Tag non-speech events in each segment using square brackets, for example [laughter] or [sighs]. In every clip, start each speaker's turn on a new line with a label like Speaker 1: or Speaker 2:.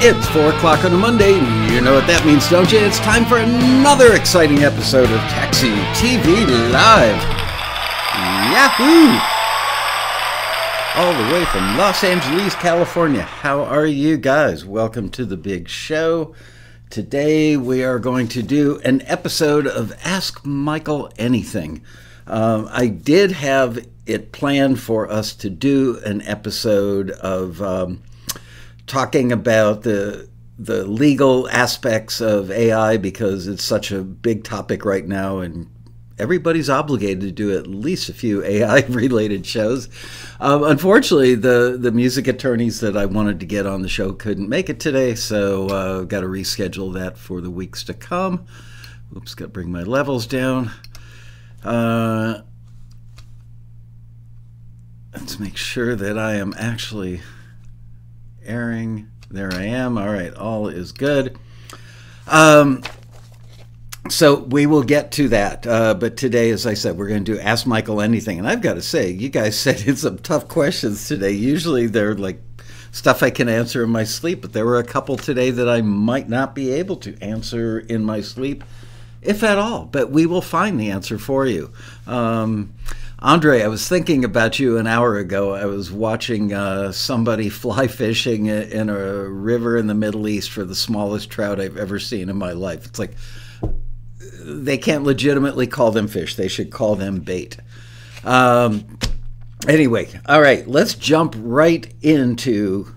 Speaker 1: It's 4 o'clock on a Monday. You know what that means, don't you? It's time for another exciting episode of Taxi TV Live. Yahoo! All the way from Los Angeles, California. How are you guys? Welcome to the big show. Today we are going to do an episode of Ask Michael Anything. Um, I did have it planned for us to do an episode of. Um, talking about the the legal aspects of AI because it's such a big topic right now and everybody's obligated to do at least a few AI [laughs] related shows. Um, unfortunately, the, the music attorneys that I wanted to get on the show couldn't make it today, so uh, got to reschedule that for the weeks to come. Oops, got to bring my levels down. Uh, let's make sure that I am actually airing. There I am. All right, all is good. Um, so we will get to that. Uh, but today, as I said, we're going to do Ask Michael Anything. And I've got to say, you guys [laughs] sent in some tough questions today. Usually they're like stuff I can answer in my sleep, but there were a couple today that I might not be able to answer in my sleep, if at all. But we will find the answer for you. Um, Andre, I was thinking about you an hour ago. I was watching uh, somebody [laughs] fly fishing in a river in the Middle East for the smallest trout I've ever seen in my life. It's like they can't legitimately call them fish, they should call them bait. Um, anyway, all right, let's jump right into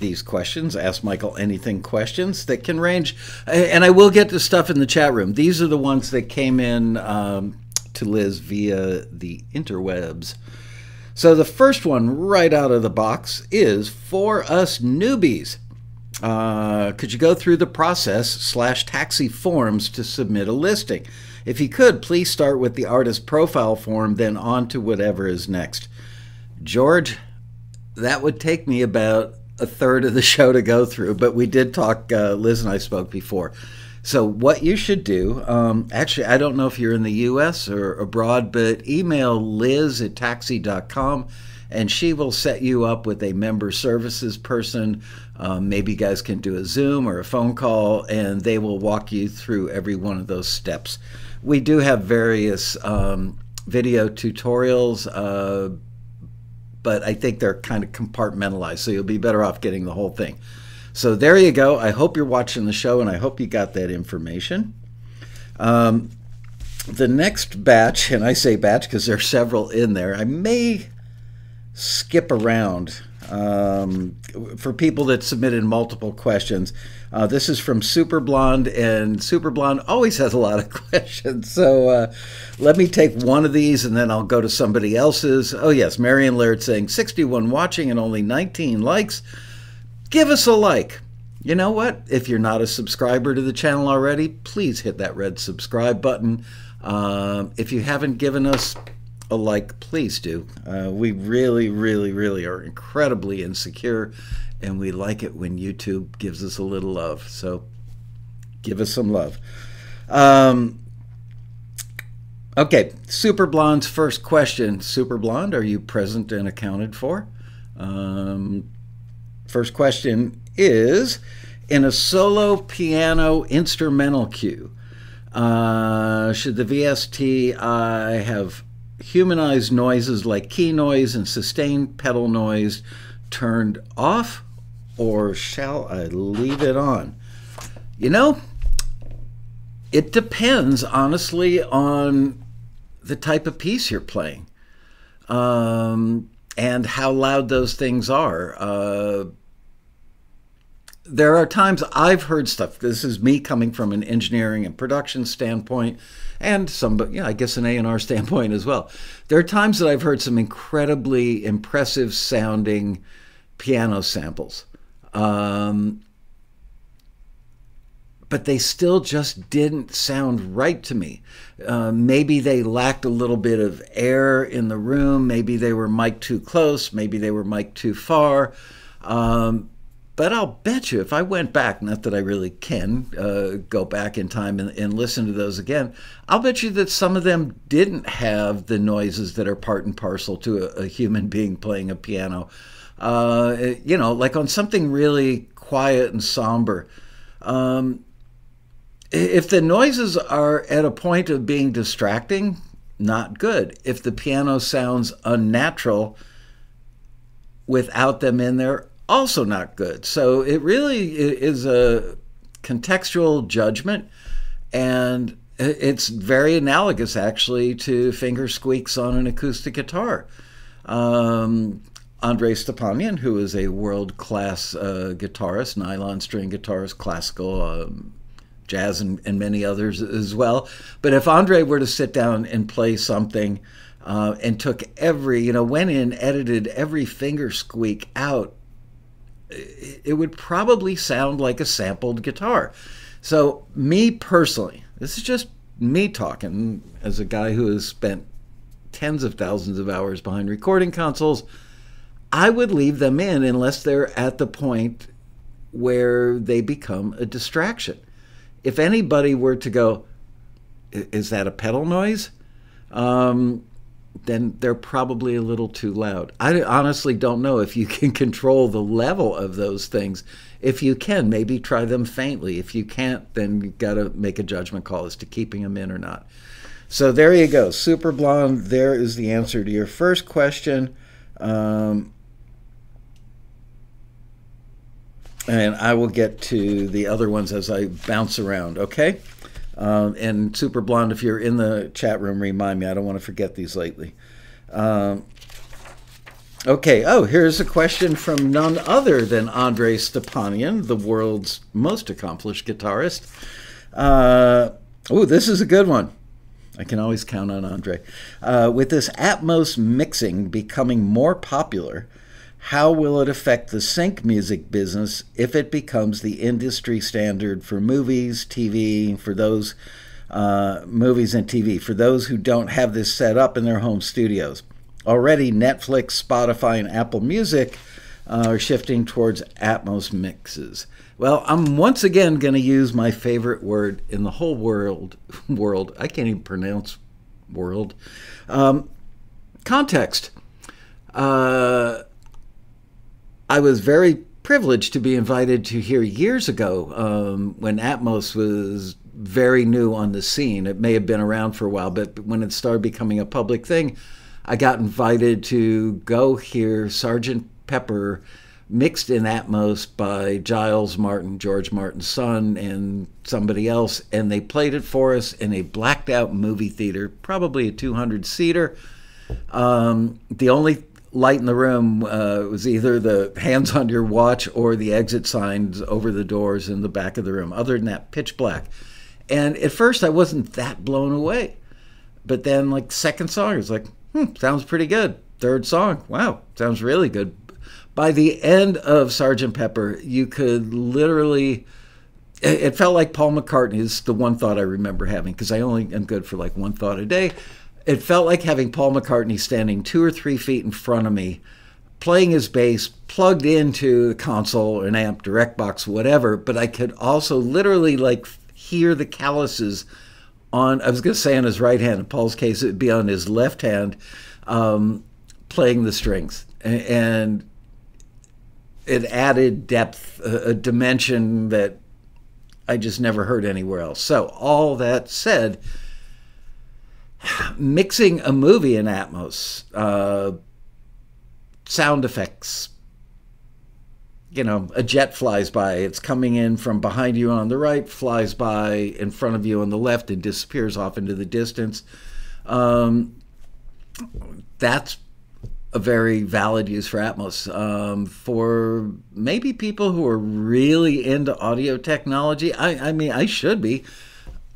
Speaker 1: these questions. Ask Michael anything questions that can range. And I will get to stuff in the chat room. These are the ones that came in. Um, to Liz via the interwebs. So the first one right out of the box is for us newbies. Uh, could you go through the process slash taxi forms to submit a listing? If you could, please start with the artist profile form, then on to whatever is next. George, that would take me about a third of the [laughs] show to go through, but we did talk, uh, Liz and I spoke before. So, what you should do, um, actually, I don't know if you're in the US or abroad, but email liz at taxi.com and she will set you up with a member services person. Um, maybe you guys can do a Zoom or a phone call, and they will walk you through every one of those steps. We do have various um, video tutorials, uh, but I think they're kind of compartmentalized, so you'll be better off getting the whole thing. So there you go. I hope you're watching the show and I hope you got that information. Um, the next batch, and I say batch because there are several in there, I may skip around um, for people that submitted multiple questions. Uh, this is from Super Blonde, and Super Blonde always has a lot of [laughs] questions. So uh, let me take one of these and then I'll go to somebody else's. Oh, yes, Marion Laird saying 61 watching and only 19 likes give us a like. You know what? If you're not a subscriber to the channel already, please hit that red subscribe button. Uh, if you haven't given us a like, please do. Uh, we really, really, really are incredibly insecure, and we like it when YouTube gives us a little love. So give us some love. Um, okay, Super Blonde's first question. Super Blonde, are you present and accounted for? Um, First question is in a solo piano instrumental cue, uh, should the VSTi have humanized noises like key noise and sustained pedal noise turned off, or shall I leave it on? You know, it depends, honestly, on the type of piece you're playing um, and how loud those things are. Uh, there are times I've heard stuff. This is me coming from an engineering and production standpoint, and some, yeah, I guess an A and R [laughs] standpoint as well. There are times that I've heard some incredibly impressive sounding piano samples, um, but they still just didn't sound right to me. Uh, maybe they lacked a little bit of air in the room. Maybe they were mic too close. Maybe they were mic too far. Um, but I'll bet you if I went back, not that I really can uh, go back in time and, and, listen to those again, I'll bet you that some of them didn't have the noises that are part and parcel to a, a human [laughs] being playing a piano. Uh, you know, like on something really quiet and somber. Um, if the noises are at a point of being distracting, not good. If the piano sounds unnatural without them in there, also not good. So it really is a contextual judgment, and it's very analogous actually to finger squeaks on an acoustic guitar. Um, Andrei Stepanian, who is a world class uh, guitarist, nylon string guitarist, classical, um, jazz, and, and, many others as well. But if Andre were to sit down and play something uh, and took every, you know, went in, edited every finger squeak out, it would probably sound like a sampled guitar. So, me personally, this is just me talking as a guy who has spent tens of thousands of hours behind recording consoles. I would leave them in unless they're at the point where they become a distraction. If anybody were to go, is that a pedal noise? Um, then they're probably a little too loud. I honestly don't know if you [laughs] can control the level of those things. If you can, maybe try them faintly. If you can't, then you've got to make a judgment call as to keeping them in or not. So there you go. Super Blonde, there is the answer to your first question. Um, and I will get to the other ones as I bounce around, okay? Um, and Super Blonde, if you're in the chat room, remind me. I don't want to forget these lately. Um, okay. Oh, here's a question from none other than Andre Stepanian, the world's most accomplished guitarist. Uh, oh, this is a good one. I can always count on Andre. Uh, with this Atmos mixing becoming more popular, how will it affect the sync music business if it becomes the industry standard for movies, TV, for those uh, movies and TV, for those who don't have this set up in their home studios? Already, Netflix, Spotify, and Apple Music uh, are shifting towards Atmos mixes. Well, I'm once again going to use my favorite word in the whole world. [laughs] World. I can't even pronounce world. Um, context. Uh, I was very privileged to be invited to hear years ago um, when Atmos was very new on the scene. It may have been around for a while, but when it started becoming a public thing, I got invited to go hear Sergeant Pepper mixed in Atmos by Giles Martin, George Martin's son, and somebody else. And they played it for us in a blacked out movie theater, probably a 200 seater. Um, the only light in the room uh, was either the hands on your watch or the exit signs over the doors in the back of the room. Other than that, pitch black. And at first, I wasn't that blown away. But then, like, second song, I was like, hmm, sounds pretty good. Third song, wow, sounds really good. By the end of Sergeant Pepper, you could literally. It felt like Paul McCartney is the one thought I remember having because I only am good for like one thought a day it felt like having Paul McCartney standing two or three feet in front of me, playing his bass, plugged into the console, an amp, direct box, whatever. But I could also literally like hear the calluses on. I was going to say on his right hand. In Paul's case, it'd be on his left hand, um, playing the strings, and it added depth, a, a dimension that I just never heard anywhere else. So all that said mixing a movie in Atmos, uh, sound effects. You know, a jet flies by. It's coming in from behind you on the right, flies by in front of you on the left, and disappears off into the distance. Um, that's a very valid use for Atmos. Um, for maybe people who are really into audio technology, I, I mean, I should be.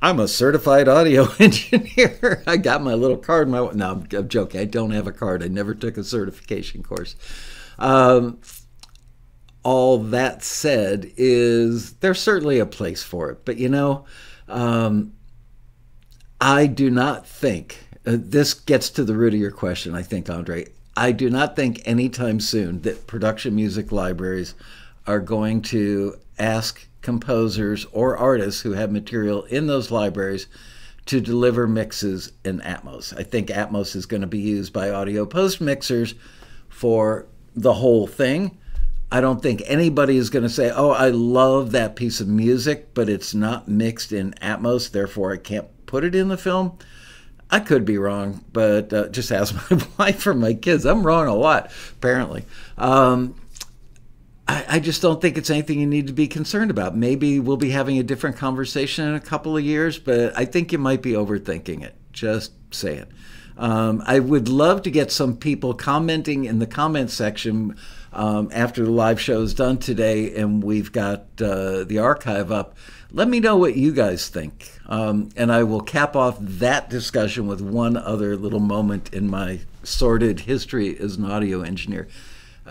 Speaker 1: I'm a certified audio [laughs] engineer. I got my little card. My no, I'm, joking. I don't have a card. I never took a certification course. Um, all that said, is there's certainly a place for it, but you know, um, I do not think uh, this gets to the root of your question. I think, Andre, I do not think anytime soon that production music libraries are going to ask composers or artists who have material in those libraries to deliver mixes in Atmos. I think Atmos is going to be used by audio post mixers for the whole thing. I don't think anybody is going to say, "Oh, I love that piece of music, but it's not mixed in Atmos, therefore I can't put it in the film." I could be wrong, but uh, just [laughs] ask my [laughs] wife or my kids. I'm wrong a lot, apparently. Um, I, I, just don't think it's anything you need to be concerned about. Maybe we'll be having a different conversation in a couple of years, but I think you might be overthinking it. Just saying. Um, I would love to get some people commenting in the comment section um, after the live show is done today and we've got uh, the archive up let me know what you guys think. Um, and I will cap off that discussion with one other little moment in my sordid history as an audio engineer.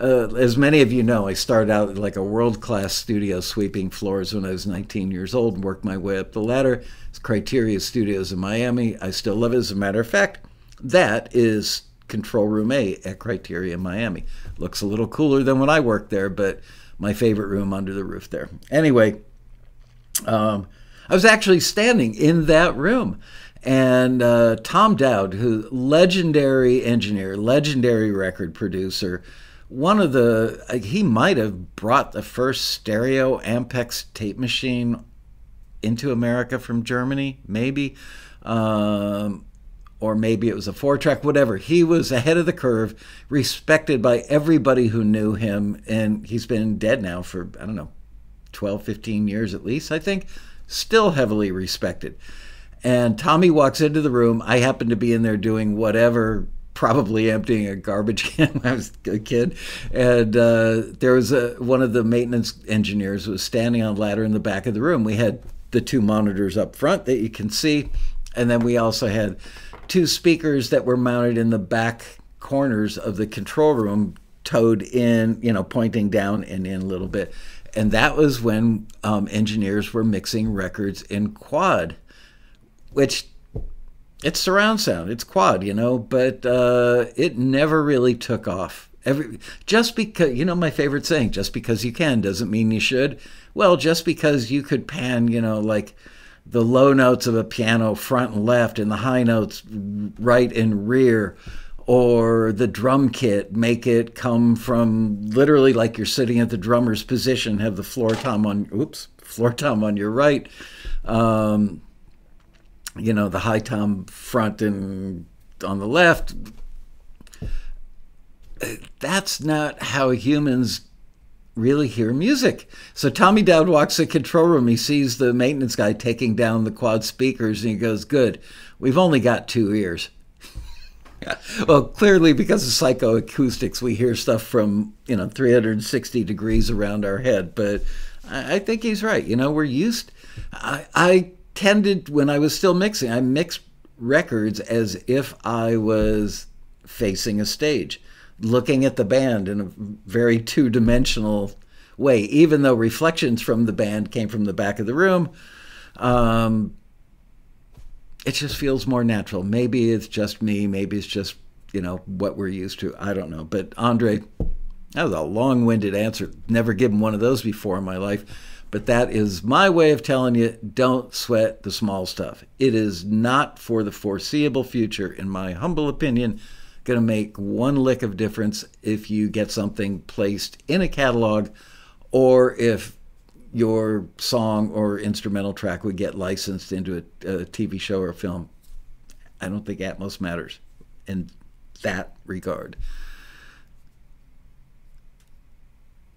Speaker 1: Uh, as many of you know, I started out like a world class studio sweeping floors when I was 19 years old and worked my way up the ladder. It's Criteria Studios in Miami. I still love it. As a matter of fact, that is Control Room A at Criteria Miami. Looks a little cooler than when I worked there, but my favorite room under the roof there. Anyway, um, I was actually standing in that room. And uh, Tom Dowd, who legendary engineer, legendary record producer, one of the uh, he might have brought the first stereo Ampex tape machine into America from Germany, maybe, um, or maybe it was a four track, whatever. He was ahead of the curve, respected by everybody who knew him, and he's been dead now for I don't know 12, 15 years at least, I think, still heavily respected. And Tommy walks into the room. I happen to be in there doing whatever, probably emptying a garbage [laughs] can when I was a kid. And uh, there was a, one of the maintenance engineers was standing on a ladder in the back of the room. We had the two monitors up front that you can see. And then we also had two speakers that were mounted in the back corners of the control room, towed in, you know, pointing down and in a little bit and that was when um, engineers were mixing records in quad, which it's surround sound, it's quad, you know, but uh, it never really took off. Every just because you know my favorite saying, just because you can doesn't mean you should. Well, just because you could pan, you know, like the low notes of a piano front and left, and the high notes right and rear or the drum kit, make it come from literally like you're sitting at the drummer's position, have the floor tom on, oops, floor tom on your right, um, you know, the high tom front and on the left. That's not how humans really hear music. So Tommy Dowd walks the control room. He sees the maintenance guy taking down the quad speakers and he goes, Good, we've only got two ears. [laughs] well, clearly because of psychoacoustics, we hear stuff from you know 360 degrees around our head. But I, I think he's right. You know, we're used. I, I tended when I was still mixing, I mixed records as if I was facing a stage, looking at the band in a very two dimensional way. Even though reflections from the band came from the back of the room. Um, it just feels more natural. Maybe it's just me. Maybe it's just, you know, what we're used to. I don't know. But Andre, that was a long winded answer. Never given one of those before in my life. But that is my way of telling you don't sweat the small stuff. It is not for the foreseeable future, in my humble opinion, going to make one lick of difference if you get something placed in a catalog or if your song or instrumental track would get licensed into a, a TV show or film. I don't think Atmos matters in that regard.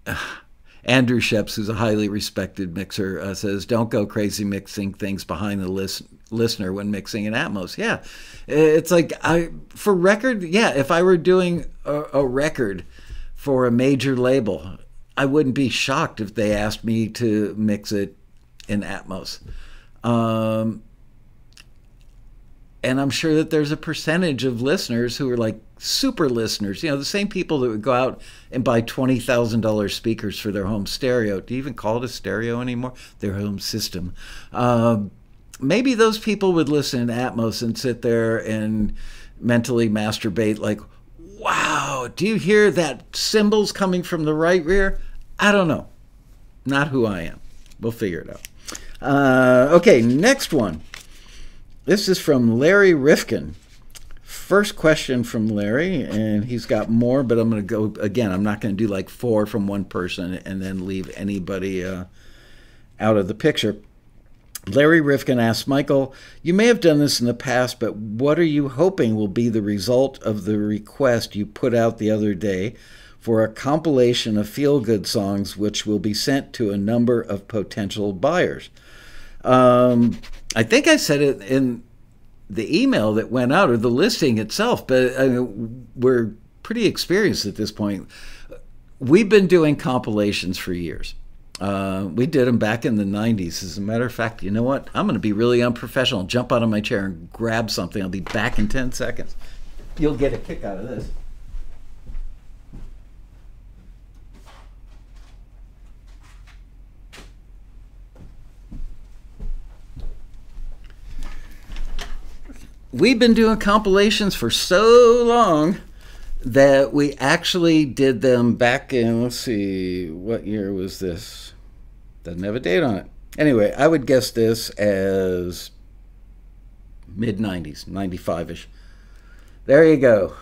Speaker 1: [sighs] Andrew Scheps, who's a highly respected mixer, uh, says, "Don't go crazy mixing things behind the list, listener when mixing in Atmos." Yeah, it's like I for record. Yeah, if I were doing a, a record for a major label, I wouldn't be shocked if they asked me to mix it in Atmos. Um, and I'm sure that there's a percentage of listeners who are like super listeners. You know, the same people that would go out and buy twenty thousand dollars speakers for their home stereo. Do you even call it a stereo anymore? Their home system. Um, maybe those people would listen to Atmos and sit there and mentally masturbate, like, "Wow, do you hear that cymbals coming from the right rear?" I don't know. Not who I am. We'll figure it out. Uh, okay, next one. This is from Larry Rifkin. first question from Larry, and he's got more, but I'm going to go again. I'm not going to do like four from one person and then leave anybody uh, out of the picture. Larry Rifkin asks Michael, You may have done this in the past, but what are you hoping will be the result of the request you put out the other day for a compilation of feel good songs which will be sent to a number of potential buyers? Um, I think I said it in the email that went out or the listing itself, but I mean, we're pretty experienced at this point. We've been doing compilations for years. Uh, we did them back in the 90s. As a matter of fact, you know what? I'm going to be really unprofessional, jump out of my chair and grab something. I'll be back in 10 seconds. You'll get a kick out of this. We've been doing compilations for so long that we actually did them back in, let's see, what year was this? Doesn't have a date on it. Anyway, I would guess this as mid 90s, 95 ish. There you go.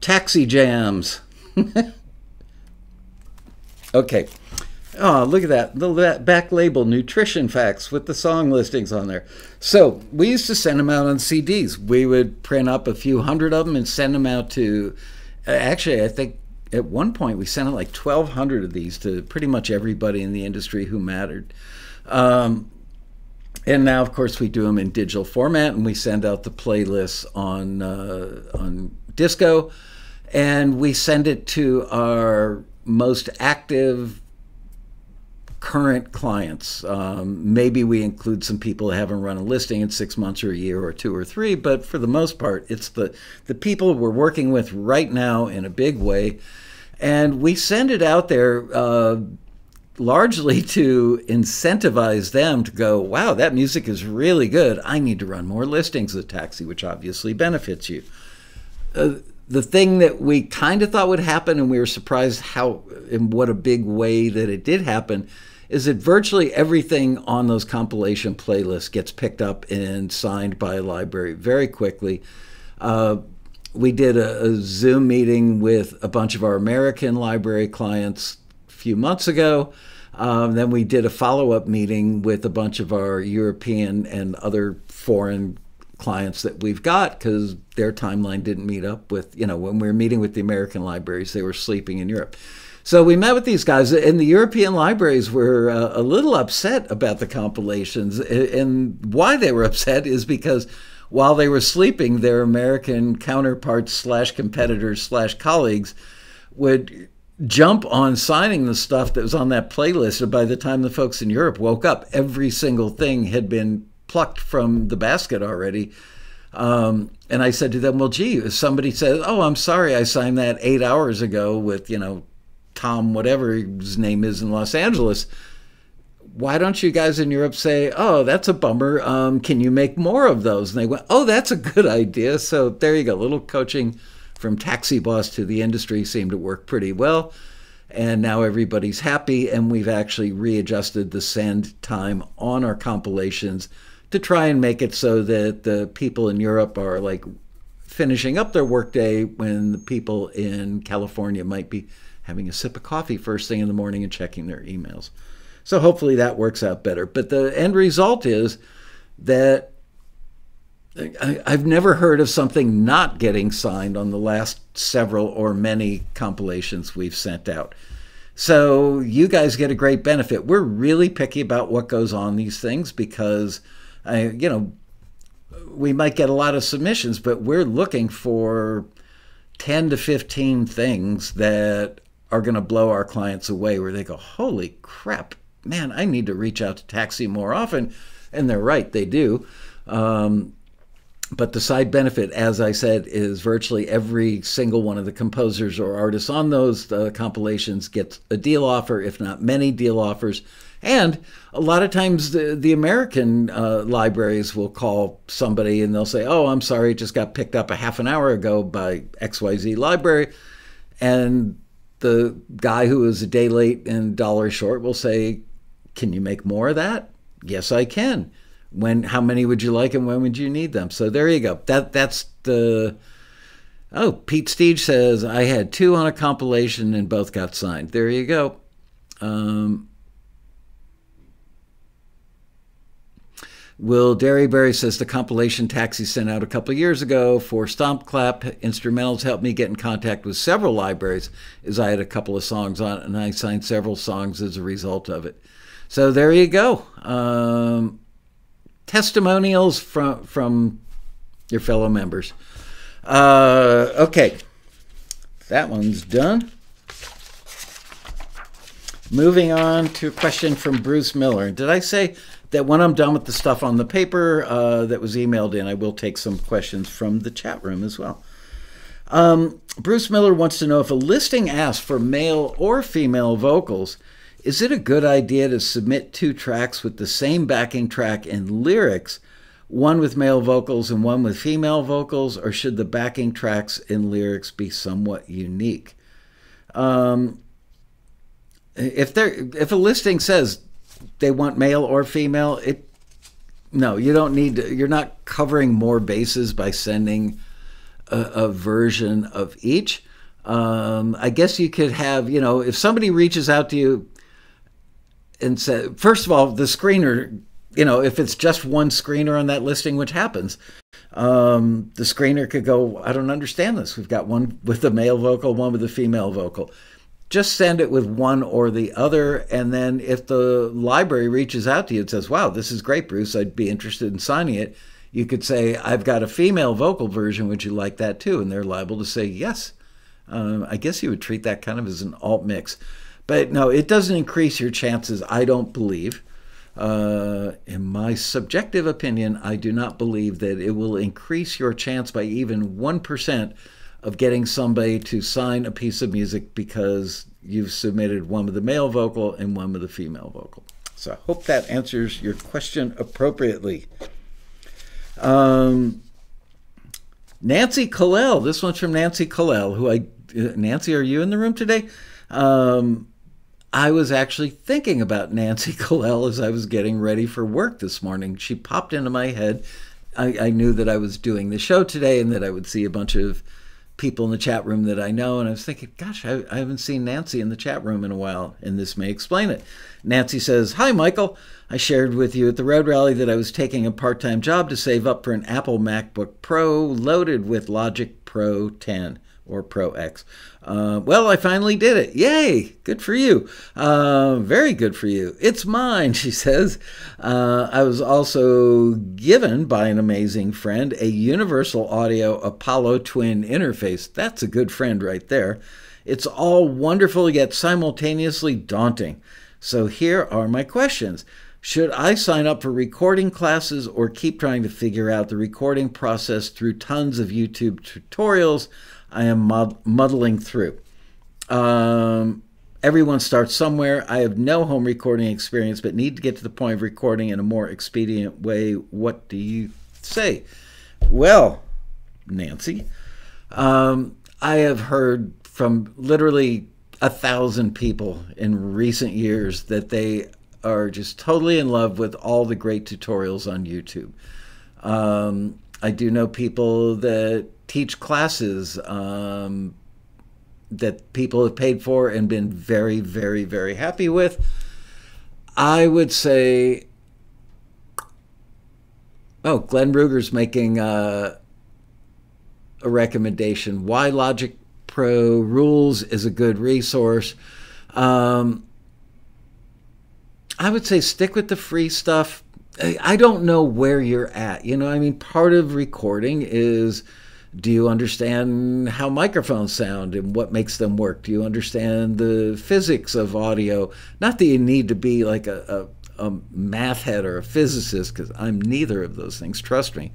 Speaker 1: Taxi jams. [laughs] okay. Oh, look at that. The back label, nutrition facts with the song listings on there. So we used to send them out on CDs. We would print up a few hundred of them and send them out to, actually, I think at one point we sent out like 1,200 of these to pretty much everybody in the industry who mattered. Um, and now, of course, we do them in digital format and we send out the playlists on, uh, on Disco and we send it to our most active current clients. Um, maybe we include some people that haven't run a listing in six months or a year or two or three, but for the most part, it's the, the people we're working with right now in a big way. And we send it out there uh, largely [laughs] to incentivize them to go, wow, that music is really good. I need to run more listings with Taxi, which obviously benefits you. Uh, the thing that we kind of thought would happen, and we were surprised how, in what a big way that it did happen, is that virtually everything on those compilation playlists gets picked up and signed by a library very quickly. Uh, we did a, a, Zoom meeting with a bunch of our American library clients a few months ago. Um, then we did a follow up meeting with a bunch of our European and other foreign clients that we've got because their timeline didn't meet up with, you know, when we were meeting with the American libraries, they were sleeping in Europe. So we met with these guys, and the European libraries were uh, a little upset about the compilations. And why they were [laughs] upset is because while they were sleeping, their American counterparts slash competitors slash colleagues would jump on signing the stuff that was on that playlist. And by the time the folks in Europe woke up, every single thing had been plucked from the basket already. Um, and I said to them, "Well, gee, if somebody says, "Oh, I'm sorry, I signed that eight hours ago with you know Tom, whatever his name is in Los Angeles. Why don't you guys in Europe say, oh, that's a bummer. Um, can you make more of those? And they went, oh, that's a good idea. So there you go. A little coaching from taxi boss to the industry seemed to work pretty well. And now everybody's happy. And we've actually readjusted the send time on our compilations to try and make it so that the people in Europe are like finishing up their workday when the people in California might be having a sip of coffee first thing in the morning and checking their emails. So hopefully that works out better. But the end result is that I've never heard of something not getting signed on the last several or many compilations we've sent out. So you guys get a great benefit. We're really picky about what goes on these things because, you know, we might get a lot of submissions, but we're looking for 10 to 15 things that are going to blow our clients away where they go, holy crap, man, I need to reach out to Taxi more often. And they're right, they do. Um, but the side benefit, as I said, is virtually every single one of the composers or artists on those uh, compilations gets a deal offer, if not many deal offers. And a lot of times the, the American uh, libraries will call somebody and they'll say, Oh, I'm sorry, it just got picked up a half an hour ago by XYZ library. And the guy who is a day late and dollar short will say, Can you make more of that? Yes, I can. when how many would you like and when would you need them? So there you go. That that's the Oh, Pete Steege says I had two on a compilation and both got signed. There you go. Um, Will Derryberry says the compilation Taxi sent out a couple years ago for Stomp Clap instrumentals helped me get in contact with several libraries as I had a couple of songs on it and I signed several songs as a result of it. So there you go. Um, testimonials from from your fellow members. Uh, okay, that one's done. Moving on to a question from Bruce Miller. Did I say that when I'm done with the stuff on the paper uh, that was emailed in, I will take some questions from the chat room as well. Um, Bruce Miller wants to know if a listing asks for male or female vocals, is it a good idea to submit two tracks with the same backing track and lyrics, one with male vocals and one with female vocals, or should the backing tracks and lyrics be somewhat unique? Um, if there, if a listing says they want male or female. It no, you don't need to, you're not covering more bases by sending a, a version of each. Um, I guess you could have, you know, if somebody reaches out to you and said, first of all, the screener, you know, if it's just one screener on that listing, which happens, um, the screener could go, I don't understand this. We've got one with a male vocal, one with a female vocal just send it with one or the other. And then if the library reaches out to you and says, wow, this is great, Bruce, I'd be interested in signing it, you could say, I've got a female vocal version. Would you like that too? And they're liable to say yes. Um, I guess you would treat that kind of as an alt mix. But no, it doesn't increase your chances, I don't believe. Uh, in my subjective opinion, I do not believe that it will increase your chance by even 1% of getting somebody to sign a piece of music because you've submitted one with the male vocal and one with the female vocal. So I hope that answers your question appropriately. Um, Nancy Kalel, this one's from Nancy Kalel, who I, Nancy, are you in the room today? Um, I was actually thinking about Nancy [laughs] Kalel as I was getting ready for work this morning. She popped into my head. I, I knew that I was doing the show today and that I would see a bunch of people in the chat room that I know, and I was thinking, gosh, I, I, haven't seen Nancy in the chat room in a while, and this may explain it. Nancy says, Hi, Michael. I shared with you at the Road Rally that I was taking a part time job to save up for an Apple MacBook Pro loaded with Logic Pro 10 or Pro X. Uh, well, I finally did it. Yay! Good for you. Uh, very good for you. It's mine, [laughs] she says. Uh, I was also given by an amazing friend a Universal Audio Apollo Twin interface. That's a good friend right there. It's all wonderful yet simultaneously daunting. So here are my questions. Should I sign up for recording classes or keep trying to figure out the recording process through tons of YouTube tutorials? I am muddling through. Um, everyone starts somewhere. I have no home recording experience, but need to get to the point of recording in a more expedient way. What do you say? Well, Nancy, um, I have heard from literally a thousand people in recent years that they are just totally in love with all the great tutorials on YouTube. Um, I do know people that teach classes um, that people have paid for and been very, very, very happy with. I would say, oh, Glenn Ruger's making uh, a recommendation. Why Logic Pro Rules is a good resource. Um, I would say stick with the free stuff. I don't know where you're at. You know, I mean, part of recording is do you understand how microphones sound and what makes them work? Do you understand the physics of audio? Not that you need to be like a, a, a math head or a physicist, because I'm neither of those things, trust me.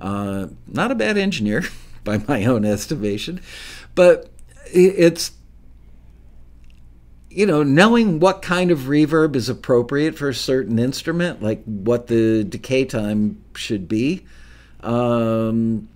Speaker 1: Uh, not a bad engineer [laughs] by my own estimation, but it's you know, knowing what kind of reverb is appropriate for a certain instrument, like what the decay time should be, um,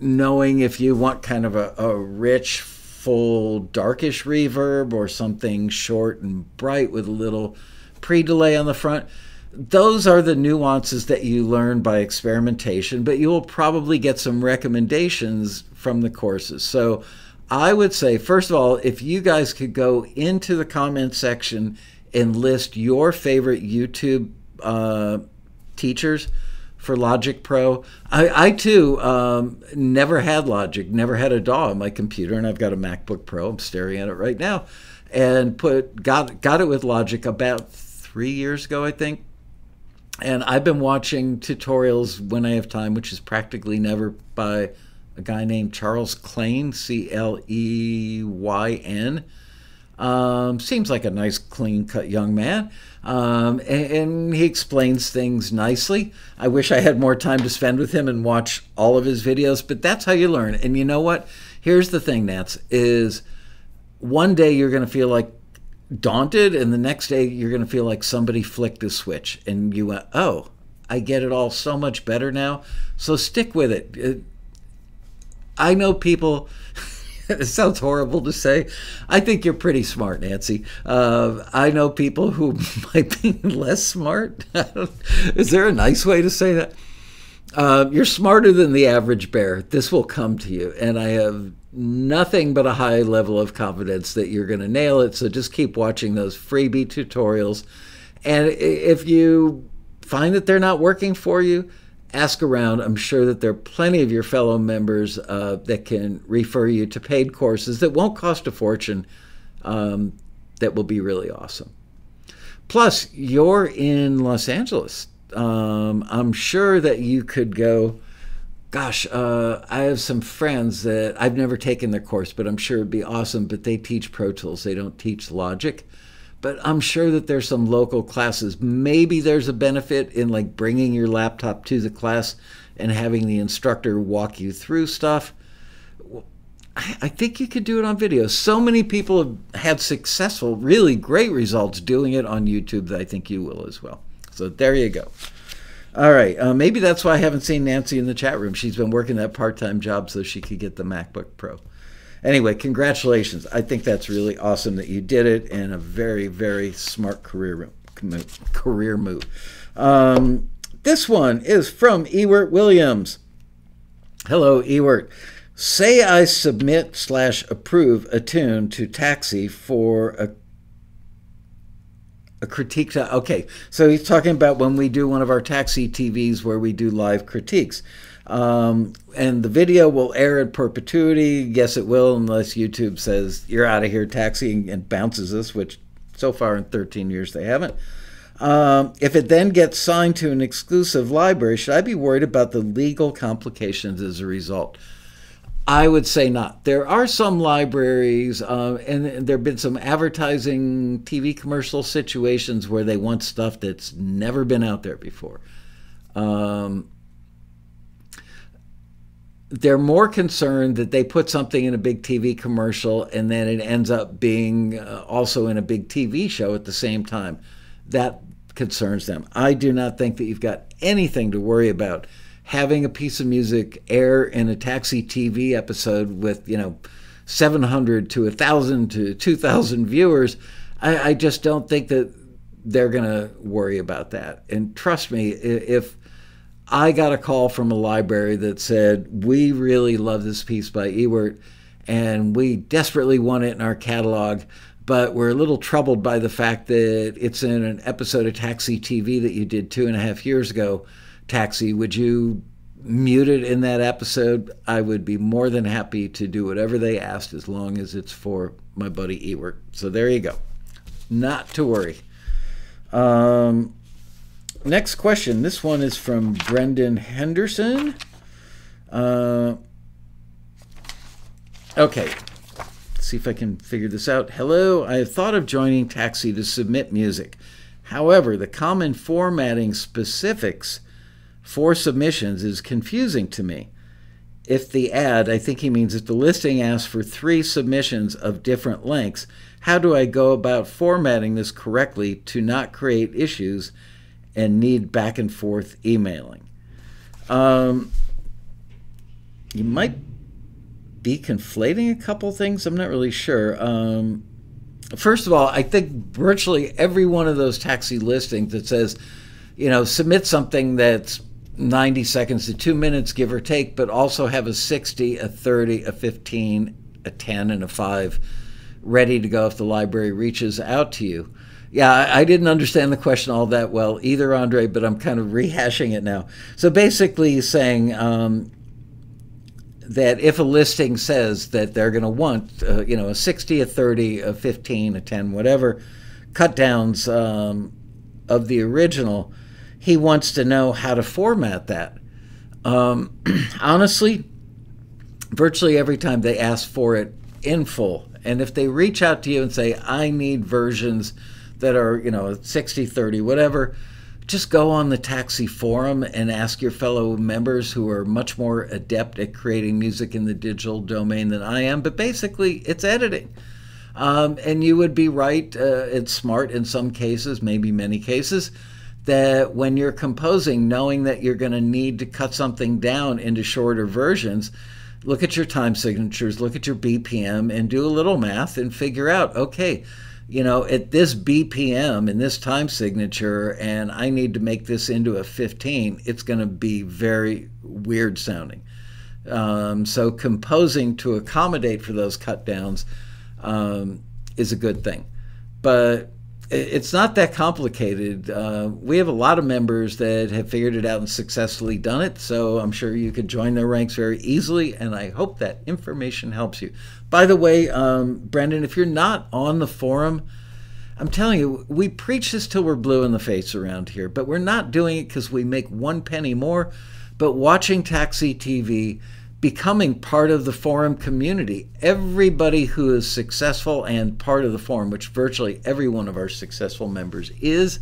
Speaker 1: knowing if you want kind of a, a rich, full, darkish reverb or something short and bright with a little pre delay on the front. those are the nuances that you learn by experimentation, but you will probably get some recommendations from the courses. So I would say, first of all, if you guys could go into the comment section and list your favorite YouTube uh, teachers for Logic Pro. I, I too um, never had Logic, never had a DAW on my computer, and I've got a MacBook Pro. I'm staring at it right now, and put got got it with Logic about three years ago, I think. And I've been watching tutorials when I have time, which is practically never by a guy named Charles Cleyn, C L E Y N. Um, seems like a nice, clean cut young man. Um, and, and, he explains things nicely. I wish I had more time to spend with him and watch all of his videos, but that's how you learn. And you know what? Here's the thing, Nats, is one day you're going to feel like daunted, and the next day you're going to feel like somebody flicked a switch and you went, oh, I get it all so much better now. So stick with it. I know people. [laughs] it sounds horrible to say. I think you're pretty smart, Nancy. Uh, I know people who [laughs] might be less smart. [laughs] Is there a nice way to say that? Uh, you're smarter than the average bear. This will come to you. And I have nothing but a high level of confidence that you're going to nail it. So just keep watching those freebie tutorials. And if you find that they're not working for you, ask around. I'm sure that there are plenty of your fellow members uh, that can refer you to paid courses that won't cost a fortune, um, that will be really awesome. Plus, you're in Los Angeles. Um, I'm sure that you could go. Gosh, uh, I have some friends that I've never taken their course, but I'm sure it'd be awesome. But they teach Pro Tools, they don't teach Logic but I'm sure that there's some local classes. Maybe there's a benefit in like bringing your laptop to the class and having the instructor walk you through stuff. I think you could do it on video. So many people have had successful, really great results doing it on YouTube that I think you will as well. So there you go. All right. Uh, maybe that's why I haven't seen Nancy in the chat room. She's been working that part time job so she could get the MacBook Pro anyway, congratulations. I think that's really awesome that you did it and a very, very smart career move. Career move. Um, this one is from Ewart Williams. Hello, Ewart. Say I submit slash approve a tune to Taxi for a a critique. To, okay, so he's talking about when we do one of our Taxi TVs where we do live critiques. Um, and the video will air in perpetuity. Yes, it will, unless YouTube says you're out of here, taxi, and bounces us, which so far in 13 years they haven't. Um, if it then gets signed to an exclusive library, should I be worried about the legal complications as a result? I would say not. There are some libraries, uh, and there have been some advertising TV commercial situations where they want stuff that's never been out there before. Um, they're more concerned that they put something in a big TV commercial and then it ends up being uh, also in a big TV show at the same time. That concerns them. I do not think that you've got anything to worry about having a piece of music air in a taxi TV episode with, you know, 700 to 1,000 to 2,000 viewers. I, I just don't think that they're going to worry about that. And trust me, if I got a call from a library that said, We really love this piece by Ewart and we desperately want it in our catalog, but we're a little troubled by the fact that it's in an episode of Taxi TV that you did two and a half years ago. Taxi, would you mute it in that episode? I would be more than happy to do whatever they asked as long as it's for my buddy Ewart. So there you go. Not to worry. Um, next question. This one is from Brendan Henderson. Uh, okay. Let's see if I can figure this out. Hello, I have thought of joining Taxi to submit music. However, the common formatting specifics for submissions is confusing to me. If the ad, I think he means if the listing asks for three submissions of different lengths, how do I go about formatting this correctly to not create issues and need back and forth emailing. Um, you might be conflating a couple things. I'm not really sure. Um, first of all, I think virtually every one of those taxi listings that says you know, submit something that's 90 seconds to two minutes, give or take, but also have a 60, a 30, a 15, a 10, and a 5 ready to go if the library reaches out to you. Yeah, I, didn't understand the question all that well either, Andre, but I'm kind of rehashing it now. So basically, saying um, that if a listing says that they're going to want, uh, you know, a 60, a 30, a 15, a 10, whatever, cut downs um, of the original, he wants to know how to format that. Um, [clears throat] honestly, virtually every time they ask for it in full, and if they reach out to you and say, I need versions that are, you know, 60, 30, whatever, just go on the taxi forum and ask your fellow members who are much more adept at creating music in the digital domain than I am. But basically, it's editing. Um, and you would be right, uh, it's smart in some cases, maybe many cases, that when you're composing, knowing that you're going to need to cut something down into shorter versions, look at your time signatures, look at your BPM, and do a little math and figure out, okay, you know, at this BPM in this time signature, and I need to make this into a 15, it's going to be very weird sounding. Um, so composing to accommodate for those cut downs um, is a good thing. But it's not that complicated. Uh, we have a lot of members that have figured it out and successfully done it, so I'm sure you could join their ranks very easily, and I hope that information helps you. By the way, um, if you're not on the forum, I'm telling you, we preach this till we're blue in the face around here, but we're not doing it because we make one penny more. But watching Taxi TV becoming part of the forum community. Everybody who is successful and part of the forum, which virtually every one of our successful members is,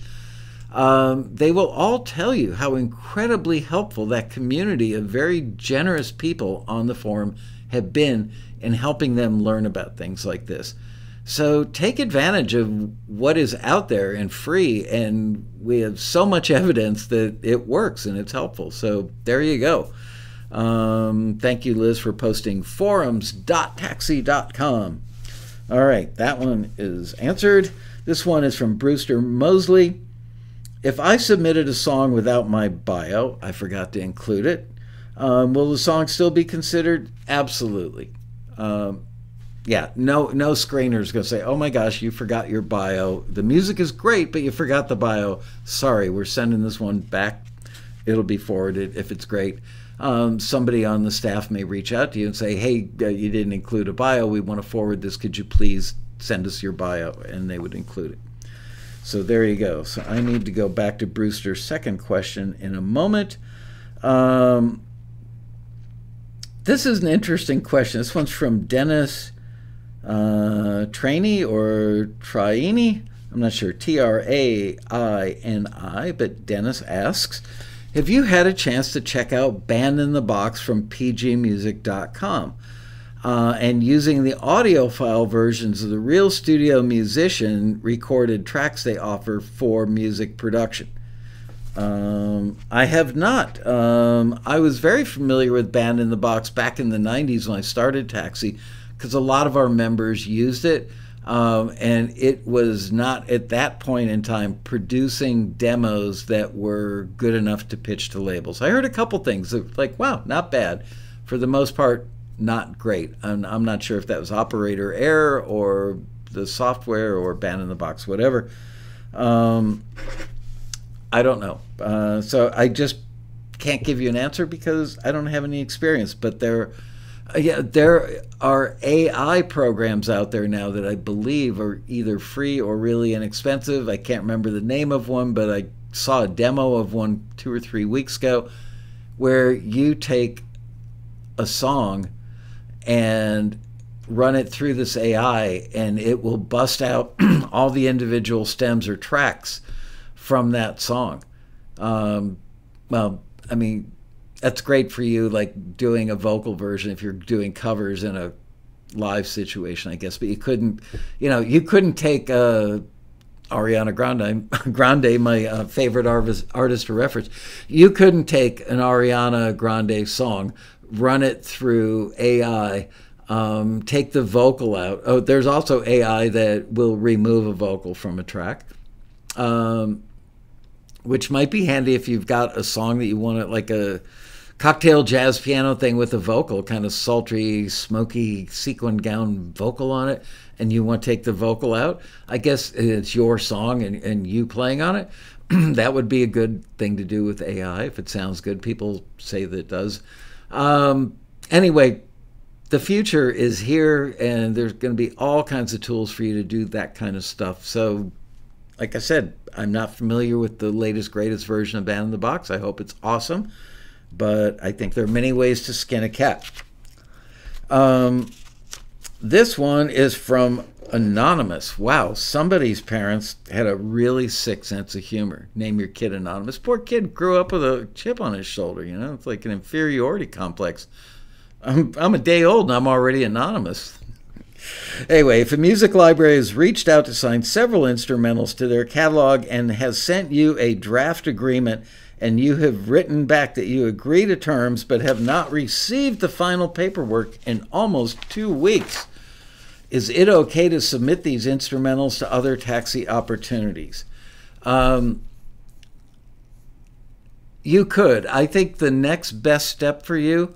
Speaker 1: um, they will all tell you how incredibly helpful that community of very generous people on the forum have been in helping them learn about things like this. So take advantage of what is out there and free, and we have so much [laughs] evidence that it works and it's helpful. So there you go. Um, thank you, Liz, for posting forums.taxi.com. All right, that one is answered. This one is from Brewster Mosley. If I submitted a song without my bio, I forgot to include it, um, will the song still be considered? Absolutely. Um, yeah, no, no screener is going to say, "Oh my gosh, you forgot your bio. The music is great, but you forgot the bio. Sorry, we're sending this one back. It'll be forwarded if it's great." Um, somebody on the staff may reach out to you and say, "Hey, uh, you didn't include a bio. We want to forward this. Could you please send us your bio?" And they would include it. So there you go. So I need to go back to Brewster's second question in a moment. Um, this is an interesting question. This one's from Dennis uh, Trainee or Traini. I'm not sure. T R A I N I, but Dennis asks. Have you had a chance to check out Band in the Box from pgmusic.com? Uh, and using the audiophile versions of the real studio musician recorded tracks they offer for music production. Um, I have not. Um, I was very familiar with Band in the Box back in the 90s when I started Taxi because a lot of our members used it. Um, and it was not at that point in time producing demos that were good enough to pitch to labels. I heard a couple things that, like, wow, not bad. For the most part, not great. I'm, I'm not sure if that was operator error or the software or band in the box, whatever. Um, I don't know. Uh, so I just can't give you an answer because I don't have any experience. But there yeah, there are AI programs out there now that I believe are either free or really inexpensive. I can't remember the name of one, but I saw a demo of one two or three weeks ago where you take a song and run it through this AI and it will bust out [clears throat] all the individual stems or tracks from that song. Um, well, I mean, that's great for you, like doing a vocal version if you're doing covers in a live situation, I guess. But you couldn't, you know, you couldn't take uh, Ariana Grande, Grande, my uh, favorite artist, artist to reference. You couldn't take an Ariana Grande song, run it through AI. Um, take the vocal out. Oh, there's also AI that will remove a vocal from a track. Um, which might be handy if you've got a song that you want to, like a cocktail jazz piano thing with a vocal, kind of sultry, smoky sequin gown vocal on it, and you want to take the vocal out. I guess it's your song and, and you playing on it. [clears throat] that would be a good thing to do with AI if it sounds good. People say that it does. Um, anyway, the future is here, and there's going to be all kinds of tools for you to do that kind of stuff. So, like I said, I'm not familiar with the latest, greatest version of Band in the Box. I hope it's awesome, but I think there are many ways to skin a cat. Um, this one is from Anonymous. Wow, somebody's parents had a really sick sense of humor. Name your kid Anonymous. Poor kid grew up with a chip on his shoulder, you know? It's like an inferiority complex. I'm, I'm a day old and I'm already anonymous. Anyway, if a music library has reached out to sign several instrumentals to their catalog and has sent you a draft agreement and you have written back that you agree to terms but have not received the final paperwork in almost two weeks, is it okay to submit these instrumentals to other taxi opportunities? Um, you could. I think the next best step for you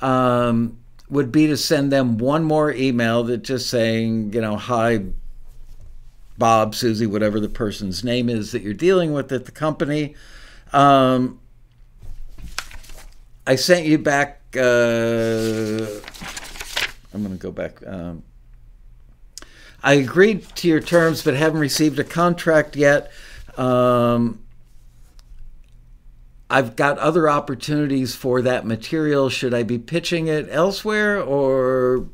Speaker 1: um, would be to send them one more email that just saying, you know, hi, Bob, Susie, whatever the person's name is that you're dealing with at the company. Um, I sent you back. Uh, I'm going to go back. Um, I agreed to your terms, but haven't received a contract yet. Um, I've got other opportunities for that material. Should I be pitching it elsewhere, or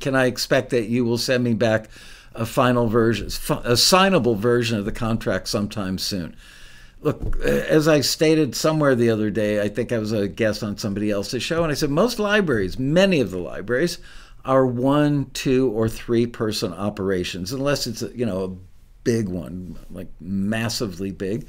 Speaker 1: can I expect that you will send me back a final version, a signable version of the contract sometime soon? Look, as I stated somewhere the other day, I think I was a guest on somebody else's show, and I said most libraries, many of the libraries, are one, two, or three person operations, unless it's you know a big one, like massively big.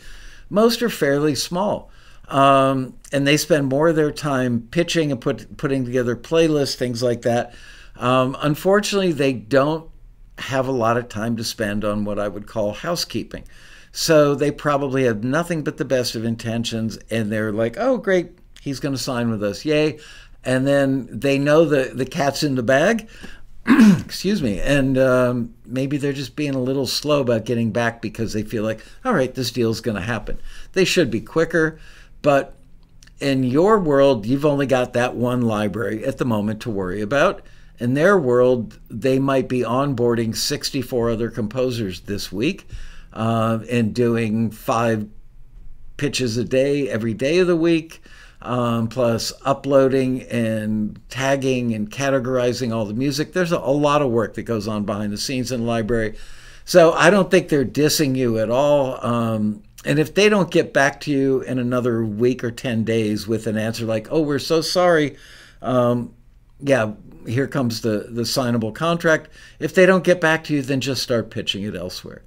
Speaker 1: Most are fairly small. Um, and they spend more of their time pitching and put, putting together playlists, things like that. Um, unfortunately, they don't have a lot of time to spend on what I would call housekeeping. So they probably have nothing but the best of intentions, and they're like, "Oh, great, he's going to sign with us, yay!" and then they know the the cat's in the bag. [clears throat] Excuse me, and um, maybe they're just being a little slow about getting back because they feel like, all right, this deal's going to happen. They should be quicker, but in your world, you've only got that one library at the moment to worry about. In their world, they might be onboarding 64 other composers this week uh, and doing five pitches a day every day of the week um, plus uploading and tagging and categorizing all the music. There's a, a, lot of work that goes on behind the scenes in the library. So I don't think they're dissing you at all. Um, and if they don't get back to you in another week or 10 days with an answer like, oh, we're so sorry, um, yeah, here comes the, the signable contract. If they don't get back to you, then just start pitching it elsewhere.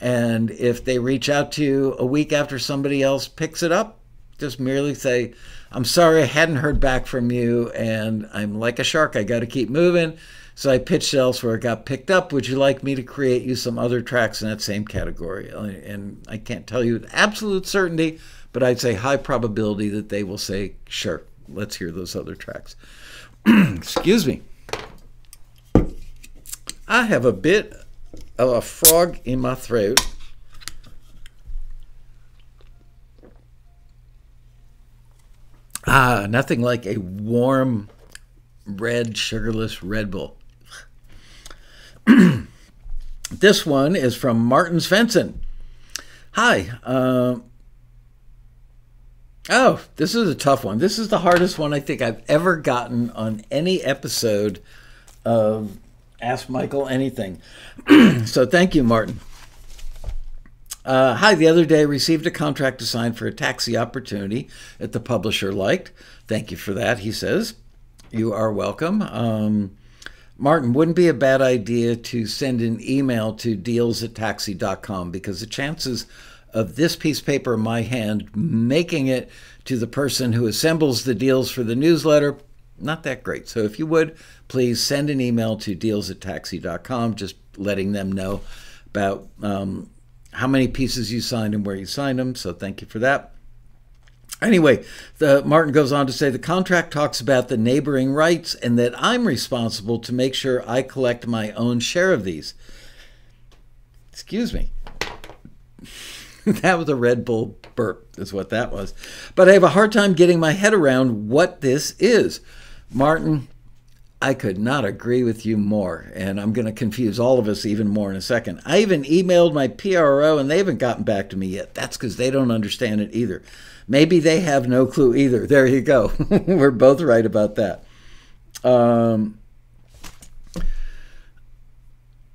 Speaker 1: And if they reach out to you a week after somebody else picks it up, just merely say, I'm sorry I hadn't heard back from you, and I'm like a shark. I got to keep moving. So I pitched elsewhere, got picked up. Would you like me to create you some other tracks in that same category? Uh, and I can't tell you with absolute certainty, but I'd say high probability that they will say, sure, let's hear those other tracks. [clears throat] Excuse me. I have a bit a frog in my throat. Ah, nothing like a warm, red, sugarless Red Bull. [clears throat] this one is from Martin Svensson. Hi. Uh, oh, this is a tough one. This is the hardest one I think I've ever gotten on any episode of Ask Michael Anything. [clears throat] so thank you, Martin. Uh, hi, the other day received a contract to sign for a taxi opportunity that the publisher liked. Thank you for that, he says. You are welcome. Um, Martin, wouldn't be a bad idea to send an email to deals at taxi.com because the chances of this piece of paper in my hand making it to the person who assembles the deals for the newsletter, not that great. So if you would, please send an email to deals at taxi.com, just letting them know about um, how many pieces you signed and where you signed them. So thank you for that. Anyway, the, Martin goes on to say the contract talks about the neighboring rights and that I'm responsible to make sure I collect my own share of these. Excuse me. [laughs] that was a Red Bull burp, is what that was. But I have a hard time getting my head around what this is. Martin, I could not agree with you more, and I'm going to confuse all of us even more in a second. I even emailed my PRO, and they haven't gotten back to me yet. That's because they don't understand it either. Maybe they have no clue either. There you go. [laughs] We're both right about that. Um,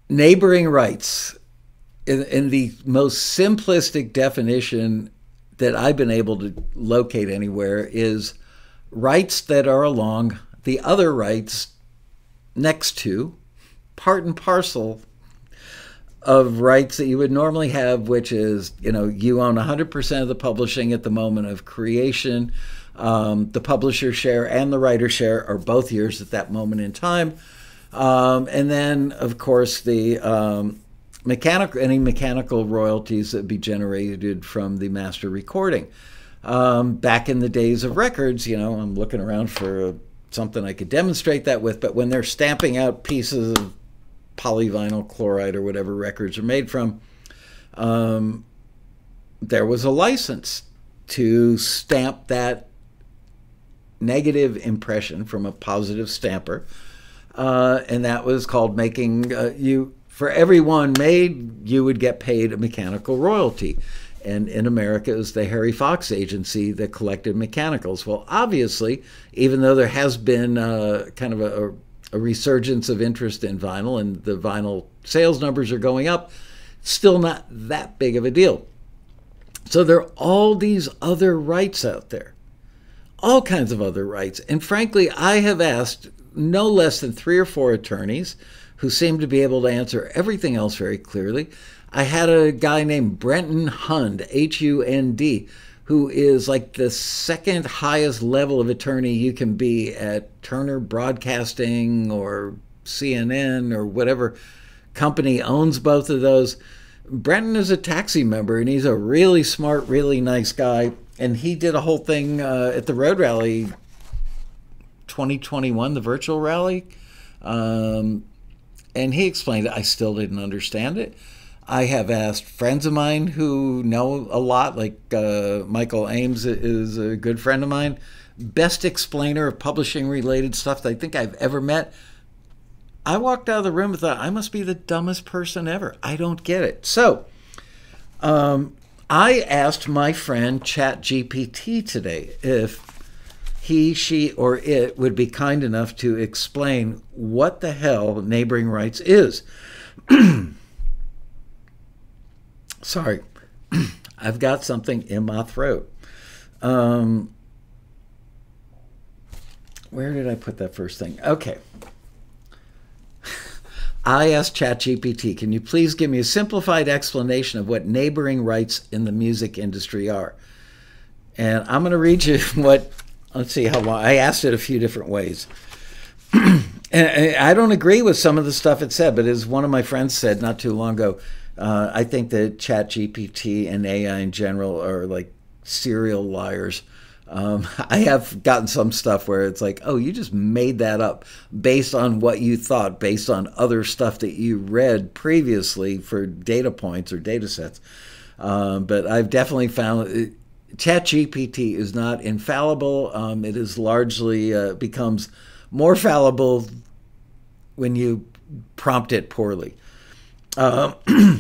Speaker 1: neighboring rights, in, in the most simplistic definition that I've been able to locate anywhere, is rights that are along the other rights next to, part and parcel of rights that you would normally have, which is, you know, you own 100% of the publishing at the moment of creation. Um, the publisher share and the writer share are both yours at that moment in time. Um, and then, of course, the um, mechanical any mechanical royalties that be generated from the master recording. Um, back in the days of records, you know, I'm looking around for something I could demonstrate that with, but when they're stamping out pieces of polyvinyl chloride or whatever records are made from, um, there was a license to stamp that negative impression from a positive stamper. Uh, and that was called making uh, you for every one made you would get paid a mechanical royalty and in america it was the harry fox agency that collected mechanicals well obviously even though there has been uh, kind of a, a resurgence of interest in vinyl and the vinyl sales numbers are going up, still not that big of a deal. So there are all these other rights out there, all kinds of other rights. And frankly, I have asked no less than three or four attorneys who seem to be able to answer everything else very clearly. I had a guy named Brenton Hund, H U N D, who is like the second highest level of attorney you can be at Turner Broadcasting or CNN or whatever company owns both of those. Brenton is a taxi member and he's a really smart, really nice guy. And he did a whole thing uh, at the Road Rally 2021, the virtual rally. Um, and he explained it. I still didn't understand it. I have asked friends of mine who know a lot, like uh, Michael Eames is a good friend of mine, best explainer of publishing related stuff that I think I've ever met. I walked out of the room and thought, I must be the dumbest person ever. I don't get it. So, um, I asked my friend ChatGPT today if he, she, or it would be kind enough to explain what the hell neighboring rights is. [clears throat] Sorry, [clears throat] I've got something in my throat. Um, where did I put that first thing? Okay. [laughs] I asked ChatGPT, can you please give me a simplified explanation of what neighboring rights in the music industry are? And I'm going to read you [laughs] what, let's see how long, I asked it a few different ways. [clears throat] and I don't agree with some of the stuff it said, but as one of my friends said not too long ago, uh, I think that ChatGPT and AI in general are like serial liars. Um, [laughs] I have gotten some stuff where it's like, oh, you just made that up based on what you thought, based on other stuff that you read previously for data points or data sets. Um, but I've definitely found it, ChatGPT is not infallible. Um, it is largely uh, becomes more fallible when you prompt it poorly. Uh, [clears throat]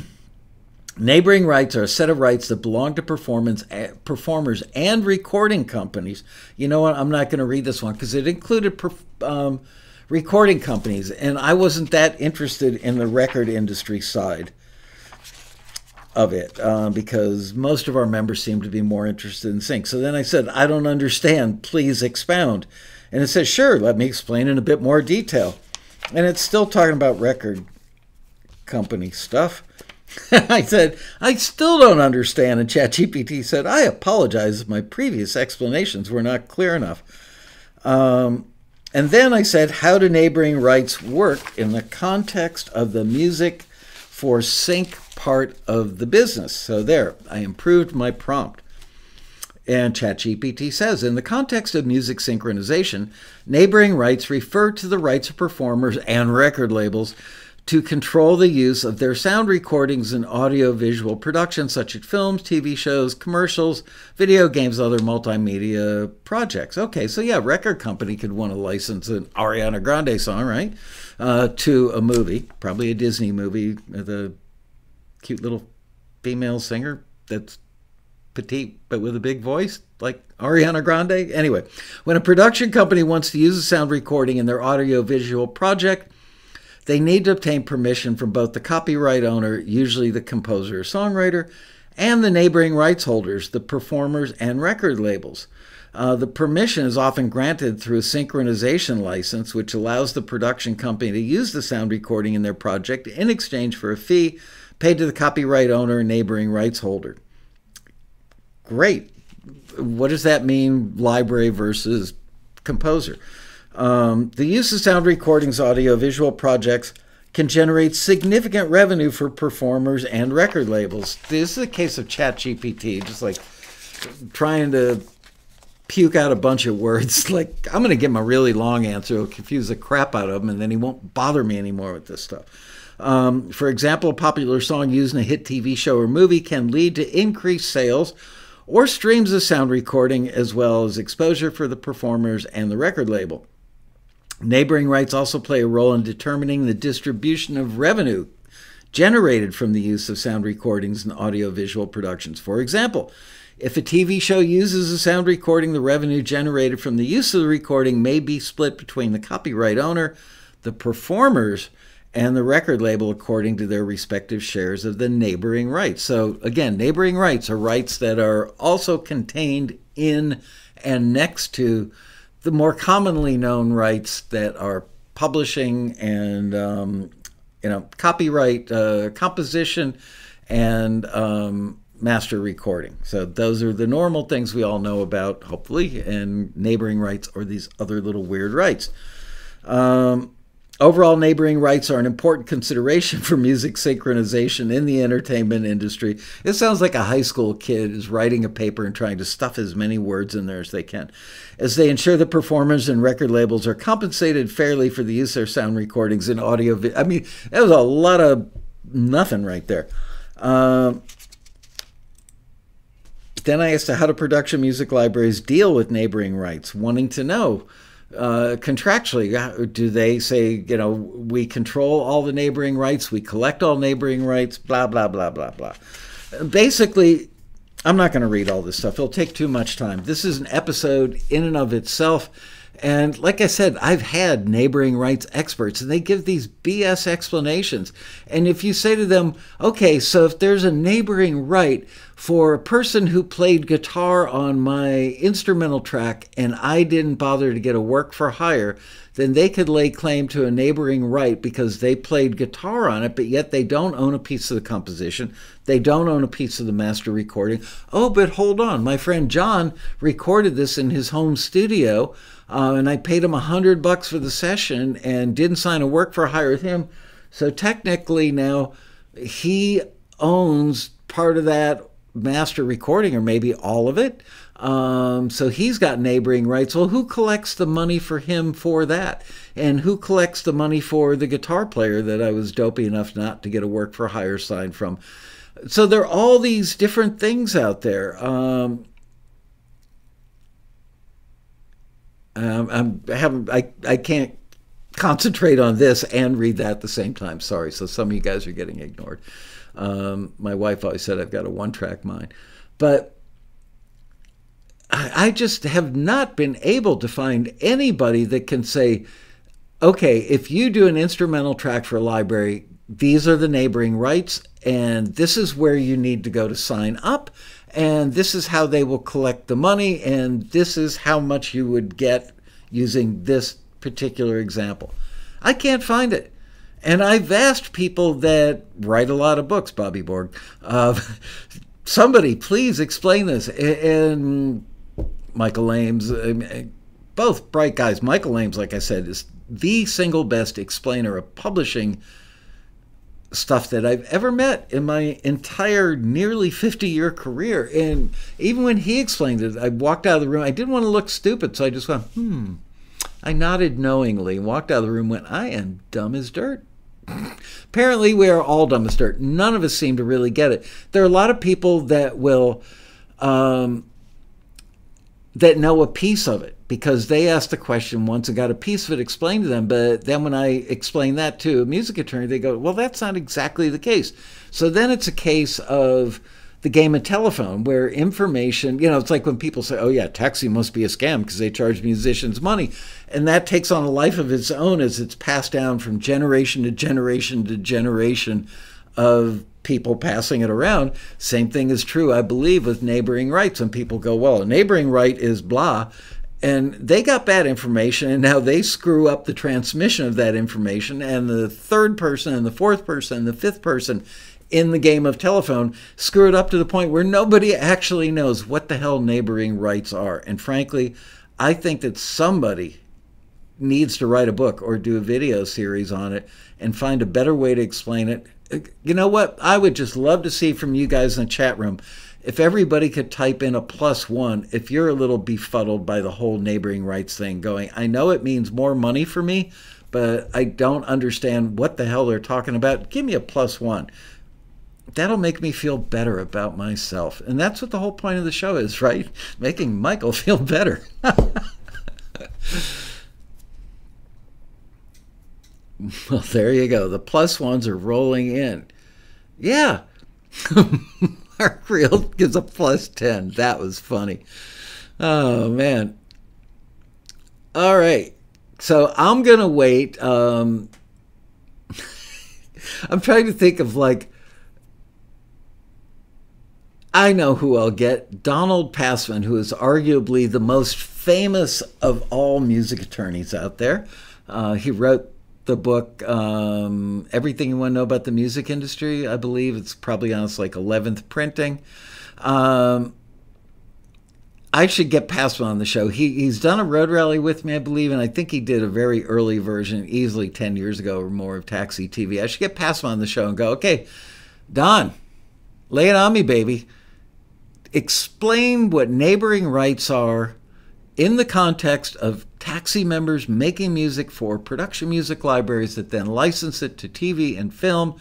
Speaker 1: neighboring rights are a set of rights that belong to performance eh, performers and recording companies. You know what? I'm not going to read this one because it included um, recording companies, and I wasn't that interested in the record industry side of it uh, because most of our members seem to be more interested in sync. So then I said, I don't understand. Please expound. And it says, sure, let me explain in a bit more detail. And it's still talking about record company stuff. [laughs] I said, I still don't understand. And ChatGPT said, I apologize if my previous explanations were not clear enough. Um, and then I said, How do neighboring rights work in the context of the music for sync part of the business. So there, I improved my prompt. And ChatGPT says, in the context of music synchronization, neighboring rights refer to the rights of performers and record labels to control the use of their sound recordings in audiovisual productions such as films, TV shows, commercials, video games, other multimedia projects. Okay, so yeah, record company could want to license an Ariana Grande song, right, uh, to a movie, probably a Disney movie, the cute little female singer that's petite but with a big voice like Ariana Grande. Anyway, when a production company wants to use a sound recording in their audiovisual project, they need to obtain permission from both the copyright owner, usually the composer or songwriter, and the neighboring rights holders, the performers and record labels. Uh, the permission is often granted through a synchronization license, which allows the production company to use the sound recording in their project in exchange for a fee paid to the copyright owner and neighboring rights holder. Great. What does that mean, library versus composer? Um, the use of sound recordings, audio, visual projects can generate significant revenue for performers and record labels. This is a case of ChatGPT, just like trying to puke out a bunch of words. [laughs] Like, I'm going to give him a really long answer, it'll confuse the crap out of him, and then he won't bother me anymore with this stuff. Um, for example, a popular song used in a hit TV show or movie can lead to increased sales or streams of sound recording, as well as exposure for the performers and the record label. Neighboring rights also play a role in determining the distribution of revenue generated from the use of sound recordings in audiovisual productions. For example, if a TV show uses a sound recording, the revenue generated from the use of the recording may be split between the copyright owner, the performers, and the record label according to their respective shares of the neighboring rights. So, again, neighboring rights are rights that are also contained in and next to the more commonly known rights that are publishing and um, you know copyright uh, composition and um, master recording. So those are the normal things we all know about, hopefully, and neighboring rights or these other little weird rights. Um, Overall, neighboring rights are an important consideration for music synchronization in the entertainment industry. It sounds like a high school kid is writing a paper and trying to stuff as many words in there as they can, as they ensure that performers and record labels are compensated fairly for the use of their sound recordings and audio. I mean, that was a lot of nothing right there. Uh, then I asked how do production music libraries deal with neighboring rights, wanting to know uh, contractually? Do they say, you know, we control all the neighboring rights, we collect all neighboring rights, blah, blah, blah, blah, blah. Basically, I'm not going to read all this stuff. It'll take too much time. This is an episode in and of itself. And like I said, I've had neighboring rights experts, and they give these BS explanations. And if you say to them, okay, so if there's a neighboring right for a person who played guitar on my instrumental track and I didn't bother to get a work for hire, then they could lay claim to a neighboring right because they played guitar on it, but yet they don't own a piece of the composition. They don't own a piece of the master recording. Oh, but hold on. My friend John recorded this in his home studio uh, and I paid him a hundred bucks for the session and didn't sign a work for hire with him. So technically now he owns part of that master recording or maybe all of it. Um, so he's got neighboring rights. Well, who collects the money for him for that? And who collects the money for the guitar player that I was dopey enough not to get a work for hire sign from? So there are all these different things out there. Um, Um, I'm I haven't I I can't concentrate on this and read that at the same time. Sorry. So some of you guys are getting ignored. Um, my wife always said I've got a one-track mind, but I, I just have not been able to find anybody that can say, okay, if you do an instrumental track for a library, these are the neighboring rights, and this is where you need to go to sign up and this is how they will collect the money, and this is how much you would get using this particular example. I can't find it. And I've asked people that write a lot of books, Bobby Borg, uh, [laughs] somebody please explain this. And Michael Eames, both bright guys. Michael Eames, like I said, is the single best explainer of publishing stuff that I've ever met in my entire nearly 50 year career. And even when he explained it, I walked out of the room. I didn't want to look stupid, so I just went, hmm. I nodded knowingly, walked out of the room, went, I am dumb as dirt. [laughs] Apparently, we are all dumb as dirt. None of us seem to really get it. There are a lot of people that will, um, that know a piece of it because they asked the question once and got a piece of it explained to them. But then when I explain that to a music attorney, they go, well, that's not exactly the case. So then it's a case of the game of telephone where information, you know, it's like when people say, oh, yeah, taxi must be a scam because they charge musicians money. And that takes on a life of its own as it's passed down from generation to generation to generation of people passing it around. Same thing is true, I believe, with neighboring rights. When people go, well, a neighboring right is blah, and they got bad information, and now they screw up the transmission of that information, and the third person, and the fourth person, and the fifth person in the game of telephone screw it up to the point where nobody actually knows what the hell neighboring rights are. And frankly, I think that somebody needs to write a book or do a video series on it and find a better way to explain it. You know what? I would just love to see from you guys in the chat room if everybody could type in a plus one, if you're a little befuddled by the whole neighboring rights thing going, I know it means more money for me, but I don't understand what the hell they're talking about. Give me a plus one that'll make me feel better about myself. And that's what the whole point of the show is, [laughs] right? Making Michael feel better. [laughs] [laughs] well, there you go. The plus ones are rolling in. Yeah. [laughs] Mark Real gives a plus 10. That was funny. Oh, man. All right. So I'm going to wait. Um, [laughs] I'm trying to think of like I know who I'll get Donald Passman, who is arguably the most famous of all music attorneys out there. Uh, he wrote the book um, Everything You Want to Know About the Music Industry. I believe it's probably on its like 11th printing. Um, I should get Passman on the show. He, he's done a road rally with me, I believe, and I think he did a very early version, easily 10 years ago or more, of Taxi TV. I should get Passman on the show and go, okay, Don, lay it on me, baby explain what neighboring rights are in the context of taxi members making music for production music libraries that then license it to TV and film.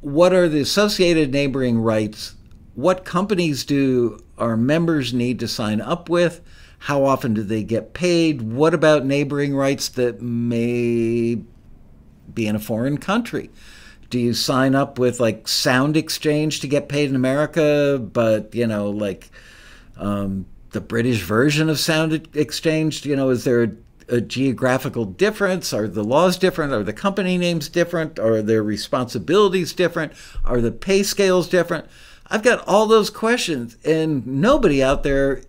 Speaker 1: What are the associated neighboring rights? What companies do our members need to sign up with? How often do they get paid? What about neighboring rights that may be in a foreign country? do you sign up with like Sound Exchange to get paid in America, but you know, like um, the British version of Sound Exchange? You know, is there a, a, geographical difference? Are the laws different? Are the company names different? Are their responsibilities different? Are the pay scales different? I've got all those questions, and nobody out there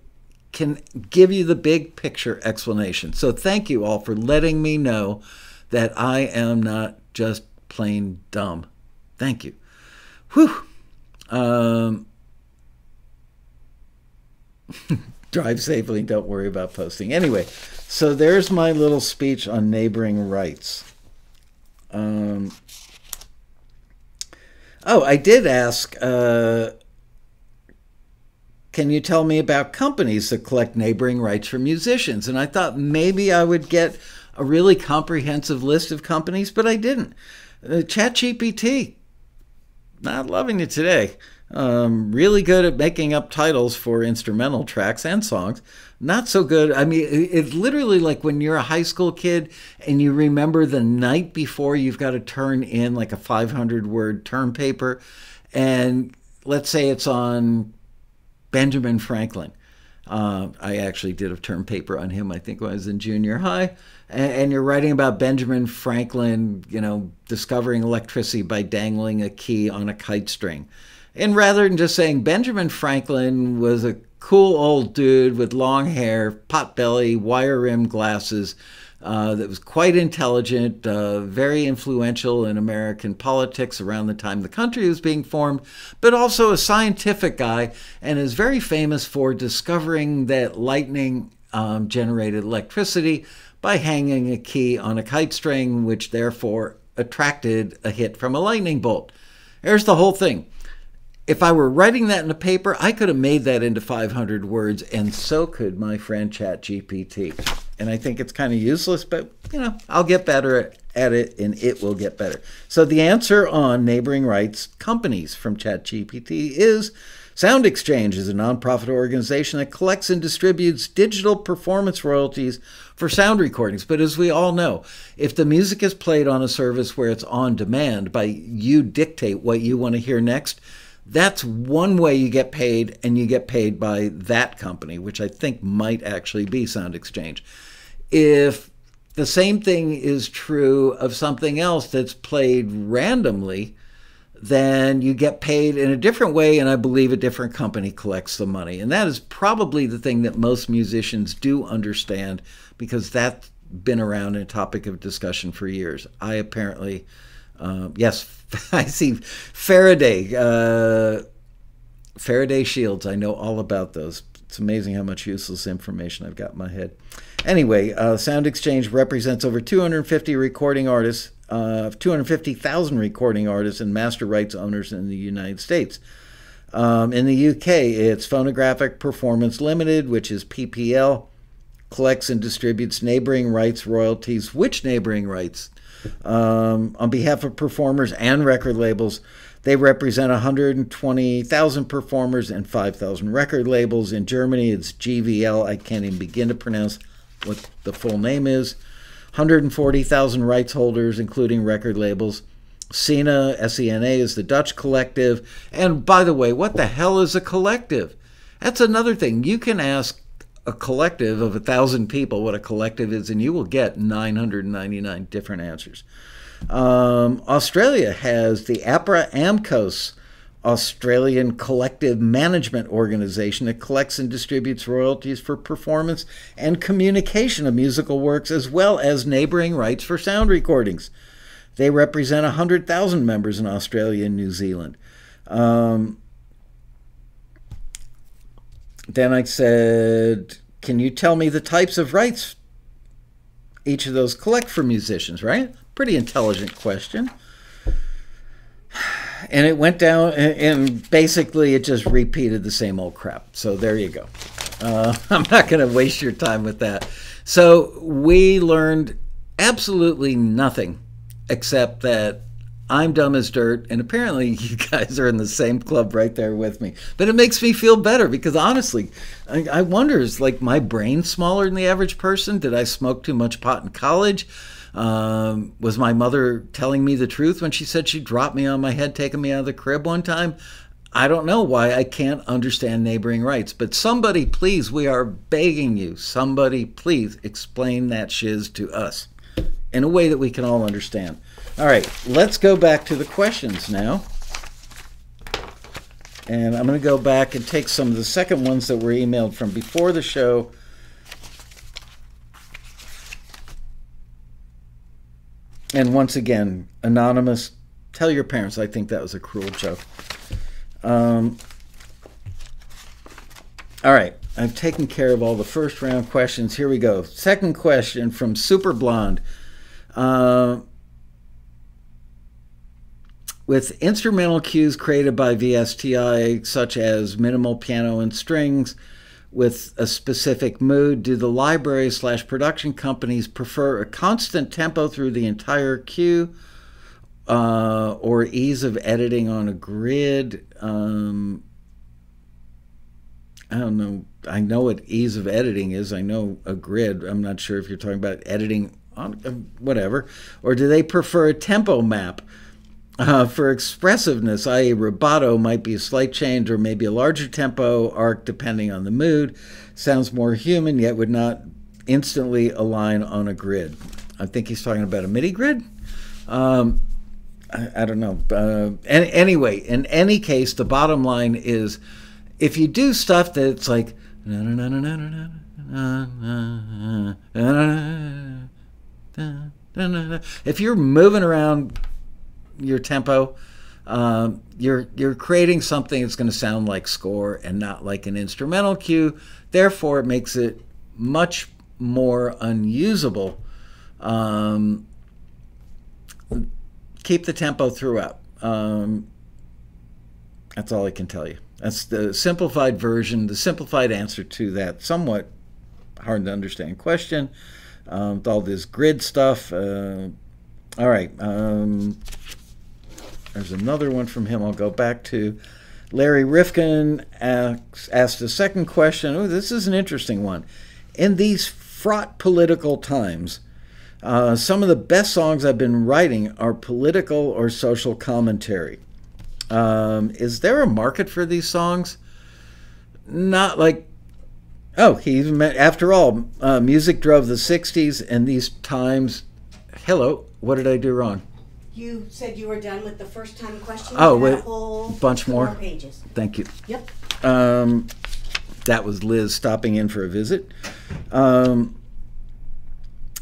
Speaker 1: can give you the big picture explanation. So thank you all for letting me know that I am not just plain dumb. Thank you. Whew. Um, [laughs] drive safely. Don't worry about posting. Anyway, so there's my little speech on neighboring rights. Um, oh, I did ask. Uh, can you tell me about companies that collect neighboring rights for musicians? And I thought maybe I would get a really comprehensive list of companies, but I didn't. Uh, ChatGPT, not loving it today. Um, really good at making up titles for instrumental tracks and songs. Not so good. I mean, it's literally like when you're a high school kid and you remember the night before you've got to turn in like a 500 word term paper. And let's say it's on Benjamin Franklin. Uh, I actually did a term paper on him, I think, when I was in junior high and, and you're writing about Benjamin Franklin, you know, discovering electricity by dangling a key on a kite string. And rather than just saying Benjamin Franklin was a cool old dude with long hair, pot belly, wire rimmed glasses, uh, that was quite intelligent, uh, very influential in American politics around the time the country was being formed, but also a scientific guy and is very famous for discovering that lightning um, generated electricity by hanging a key on a kite string, which therefore attracted a hit from a lightning bolt. There's the whole thing. If I were writing that in a paper, I could have made that into 500 words, and so could my friend ChatGPT. And I think it's kind of useless, but you know, I'll get better at it, and it will get better. So the answer on neighboring rights companies from ChatGPT is Sound Exchange is a nonprofit organization that collects and distributes digital performance royalties for sound recordings. But as we all know, if the music is played on a service where it's on demand by you dictate what you want to hear next, that's one way you get paid, and you get paid by that company, which I think might actually be Sound Exchange. If the same thing is true of something else that's played randomly, then you get paid in a different way, and I believe a different company collects the money. And that is probably the thing that most musicians do understand because that's been around a topic of discussion for years. I apparently, uh, yes, [laughs] I see Faraday, uh, Faraday shields. I know all about those. It's amazing how much useless information I've got in my head. Anyway, uh, Sound Exchange represents over 250 recording artists uh, 250,000 recording artists and master rights owners in the United States. Um, in the UK, it's Phonographic Performance Limited, which is PPL, collects and distributes neighboring rights royalties. Which neighboring rights? Um, on behalf of performers and record labels, they represent 120,000 performers and 5,000 record labels. In Germany, it's GVL. I can't even begin to pronounce what the full name is. 140,000 rights holders, including record labels. SENA, S-E-N-A, is the Dutch collective. And by the way, what the hell is a collective? That's another thing. You can ask a collective of a thousand people what a collective is, and you will get 999 different answers. Um, Australia has the APRA AMCOS Australian collective management organization that collects and distributes royalties for performance and communication of musical works, as well as neighboring rights for sound recordings. They represent 100,000 members in Australia and New Zealand. Um, then I said, Can you tell me the types of rights each of those collect for musicians, right? Pretty intelligent question and it went down, and basically it just repeated the same old crap. So there you go. Uh, [laughs] I'm not going to waste your time with that. So we learned absolutely nothing except that I'm dumb as dirt, and apparently [laughs] you guys are in the same club right there with me. But it makes me feel better because honestly, I, I wonder is like my brain smaller than the average person? Did I smoke too much pot in college? Um, was my mother telling me the truth when she said she dropped me on my head, taking me out of the crib one time? I don't know why I can't understand neighboring rights, but somebody, please, we are begging you, somebody, please explain that shiz to us in a way that we can all understand. All right, let's go back to the questions now. And I'm going to go back and take some of the second ones that were emailed from before the show And once again, anonymous, tell your parents I think that was a cruel joke. Um, all right, I've taken care of all the first round questions. Here we go. Second question from Super Blonde. Uh, with instrumental cues created by VSTi, such as minimal piano and strings, with a specific mood? Do the library slash production companies prefer a constant tempo through the entire cue uh, or ease of editing on a grid? Um, I don't know. I know what ease of editing is. I know a grid. I'm not sure if you're talking about editing on uh, whatever. Or do they prefer a tempo map? Uh, for expressiveness, i.e., rubato might be a slight change or maybe a larger tempo arc depending on the mood. Sounds more human, yet would not instantly align on a grid. I think he's talking about a MIDI grid. Um, I, I, don't know. Uh, any, anyway, in any case, the bottom line is if you do stuff that's like. If you're moving around your tempo. Um, you're you're creating something that's going to sound like score and not like an instrumental cue. Therefore, it makes it much more unusable. Um, keep the tempo throughout. Um, that's all I can tell you. That's the simplified version, the simplified answer to that somewhat hard to understand question. Um, all this grid stuff. Uh, all right. Um, there's another one from him I'll go back to. Larry Rifkin asks, asked a second question. Oh, this is an interesting one. In these fraught political times, uh, some of the best songs I've been writing are political or social commentary. Um, is there a market for these songs? Not like, oh, he even meant, after all, uh, music drove the 60s and these times. Hello, what did I do wrong?
Speaker 2: You said you were done with the first time question.
Speaker 1: Oh, wait,
Speaker 2: a whole
Speaker 1: bunch
Speaker 2: two
Speaker 1: more?
Speaker 2: pages.
Speaker 1: Thank you.
Speaker 2: Yep.
Speaker 1: Um, that was Liz stopping in for a visit. Um,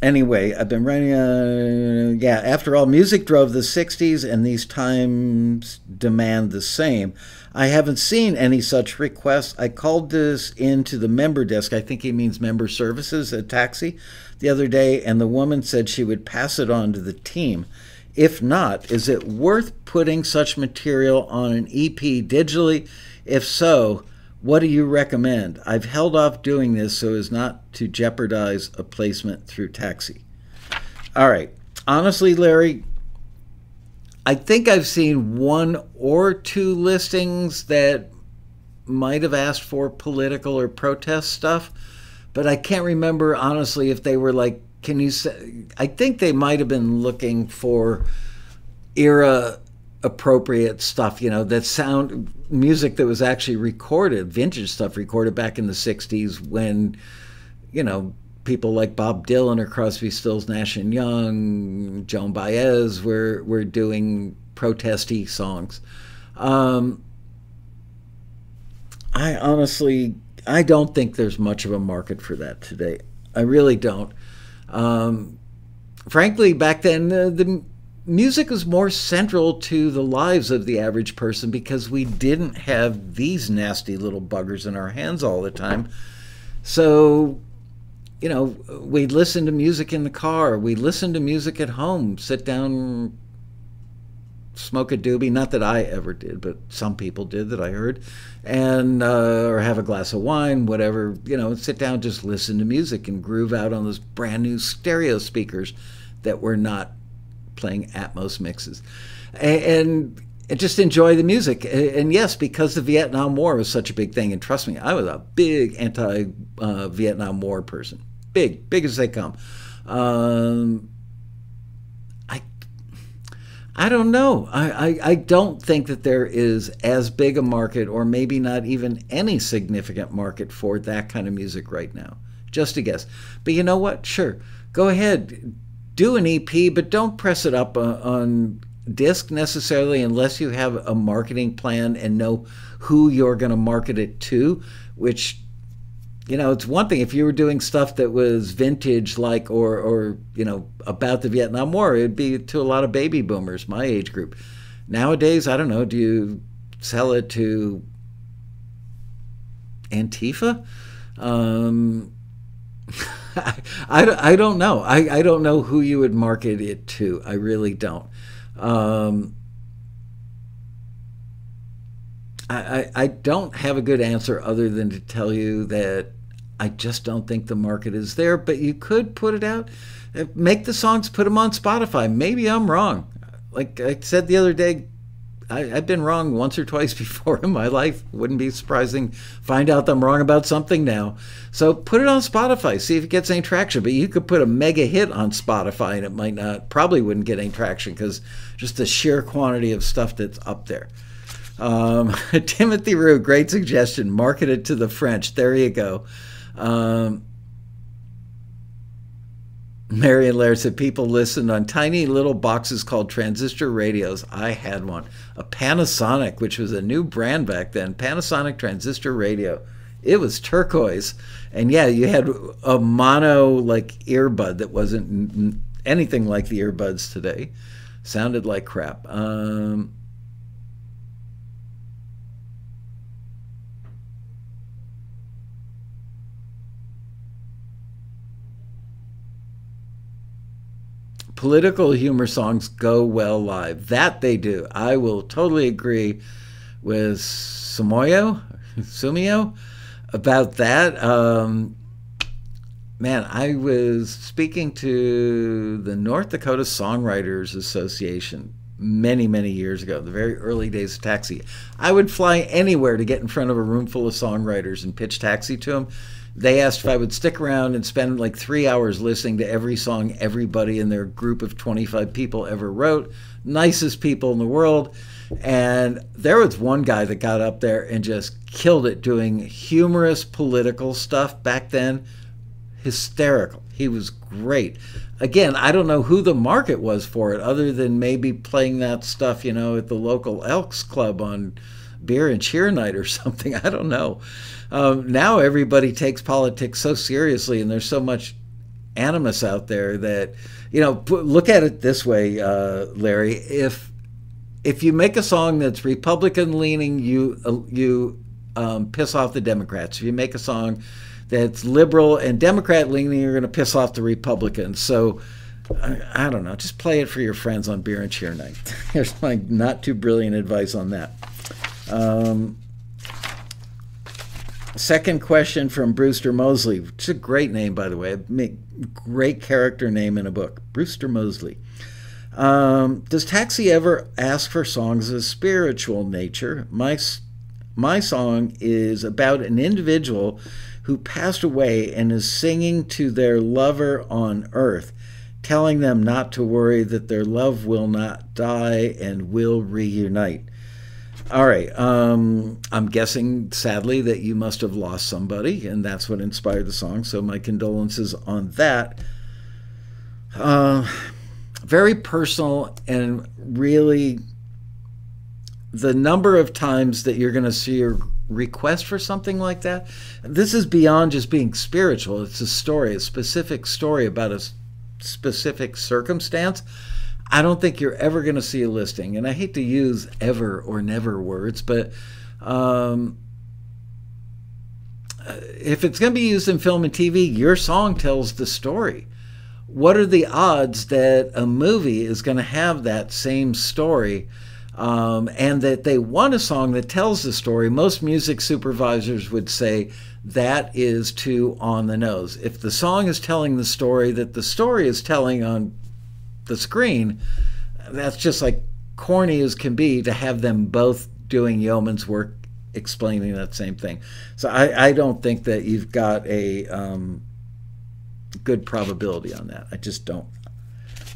Speaker 1: anyway, I've been writing. Uh, yeah, after all, music drove the 60s, and these times demand the same. I haven't seen any such requests. I called this into the member desk. I think he means member services at Taxi the other day, and the woman said she would pass it on to the team. If not, is it worth putting such material on an EP digitally? If so, what do you recommend? I've held off doing this so as not to jeopardize a placement through Taxi. All right. Honestly, Larry, I think I've seen one or two listings that might have asked for political or protest stuff, but I can't remember honestly if they were like, can you say? I think they might have been looking for era appropriate stuff, you know, that sound music that was actually recorded, vintage stuff recorded back in the 60s when, you know, people like Bob Dylan or Crosby, Stills, Nash and Young, Joan Baez were were doing protesty songs. Um, I honestly, I don't think there's much of a market for that today. I really don't. Um, frankly, back then uh, the music was more central to the lives of the average person because we didn't have these nasty little buggers in our hands all the time. So, you know, we'd listen to music in the car, we'd listen to music at home, sit down, smoke a doobie. Not that I ever did, but some people did that I heard, and uh, or have a glass of wine, whatever. You know, sit down, just listen to music and groove out on those brand new stereo speakers that were not playing Atmos mixes, and, and just enjoy the music. And yes, because the Vietnam War was such a big thing, and trust me, I was a big anti-Vietnam War person, big, big as they come. Um, I don't know. I, I, I don't think that there is as big a market, or maybe not even any significant market for that kind of music right now. Just a guess. But you know what? Sure, go ahead do an EP, but don't press it up uh, on disc necessarily unless you have a marketing plan and know who you're going to market it to, which you know, it's one thing if you were doing stuff that was vintage like or or you know, about the Vietnam War, it'd be to a lot of baby boomers, my age group. Nowadays, I don't know, do you sell it to Antifa? Um [laughs] I, I, don't know. I, I don't know who you would market it to. I really don't. Um, I, I, don't have a good answer other than to tell you that I just don't think the market is there, but you could put it out. Uh, make the songs, put them on Spotify. Maybe I'm wrong. Like I said the other day, I, have been wrong once or twice [laughs] before in my life. Wouldn't be surprising. Find out I'm wrong about something now. So put it on Spotify. See if it gets any traction. But you could put a mega hit on Spotify and it might not, probably wouldn't get any traction because just the sheer quantity of stuff that's up there. Um, [laughs] Timothy Rue, great suggestion. Market it to the French. There you go. Um, Marion Laird said people listened on tiny little boxes called transistor radios. I had one, a Panasonic, which was a new brand back then. Panasonic transistor radio. It was turquoise, and yeah, you had a mono like earbud that wasn't anything like the earbuds today. Sounded like crap. Um, political humor songs go well live. That they do. I will totally agree with Sumoyo, Sumio about that. Um, man, I was speaking to the North Dakota Songwriters Association many, many years ago, the very early days of Taxi. I would fly anywhere to get in front of a room full of songwriters and pitch Taxi to them. They asked if I would stick around and spend like three hours listening to every song everybody in their group of 25 people ever wrote. Nicest people in the world. And there was one guy that got up there and just killed it doing humorous political stuff back then. Hysterical. He was great. Again, I don't know who the market was for it, other than maybe playing that stuff, you know, at the local Elks Club on beer and cheer night or [laughs] something. I don't know. Um, now everybody takes politics so seriously, and there's so much animus out there that, you know, look at it this way, uh, Larry. If if you make a song that's Republican leaning, you uh, you um, piss off the Democrats. If you make a song that's liberal and Democrat leaning, you're going to piss off the Republicans. So I, don't know. Just play it for your friends on beer and cheer night. [laughs] Here's my not too brilliant advice on that. Um, second question from Brewster Mosley, which is a great name, by the way. Great character name in a book. Brewster Mosley. Um, does Taxi ever ask for songs of spiritual nature? My my song is about an individual who passed away and is singing to their lover on earth, telling them not to worry that their love will not die and will reunite. All right. Um, I'm guessing, sadly, that you must have lost somebody, and that's what inspired the song. So, my condolences on that. Uh, very personal and really the number of times that you're going to see a request for something like that, this is beyond just being spiritual. It's a story, a specific story about a specific circumstance. I don't think you're ever going to see a listing. And I hate to use ever or never words, but um, if it's going to be used in film and TV, your song tells the story. What are the odds that a movie is going to have that same story? um, and that they want a song that tells the story, most music supervisors would say that is too on the nose. If the song is telling the story that the story is telling on the screen, that's just like corny as can be to have them both doing yeoman's work explaining that same thing. So I, I don't think that you've got a um, good probability on that. I just don't.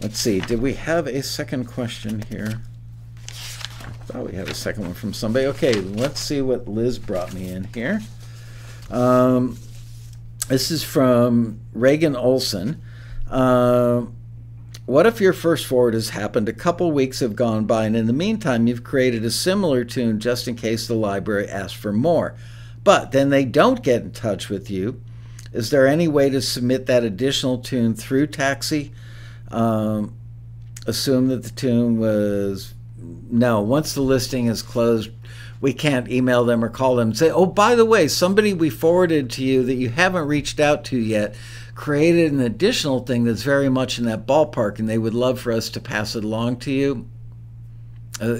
Speaker 1: Let's see. Did we have a second question here? I thought we had a second one from somebody. Okay, let's see what Liz brought me in here. Um, this is from Reagan Olson. Uh, what if your first forward has happened, a couple weeks have gone by, and in the meantime, you've created a similar tune just in case the library asks for more? But then they don't get in touch with you. Is there any way to submit that additional tune through Taxi? Um, assume that the tune was no, once the listing is closed, we can't email them or call them and say, oh, by the way, somebody we forwarded to you that you haven't reached out to yet created an additional thing that's very much in that ballpark and they would love for us to pass it along to you. Uh,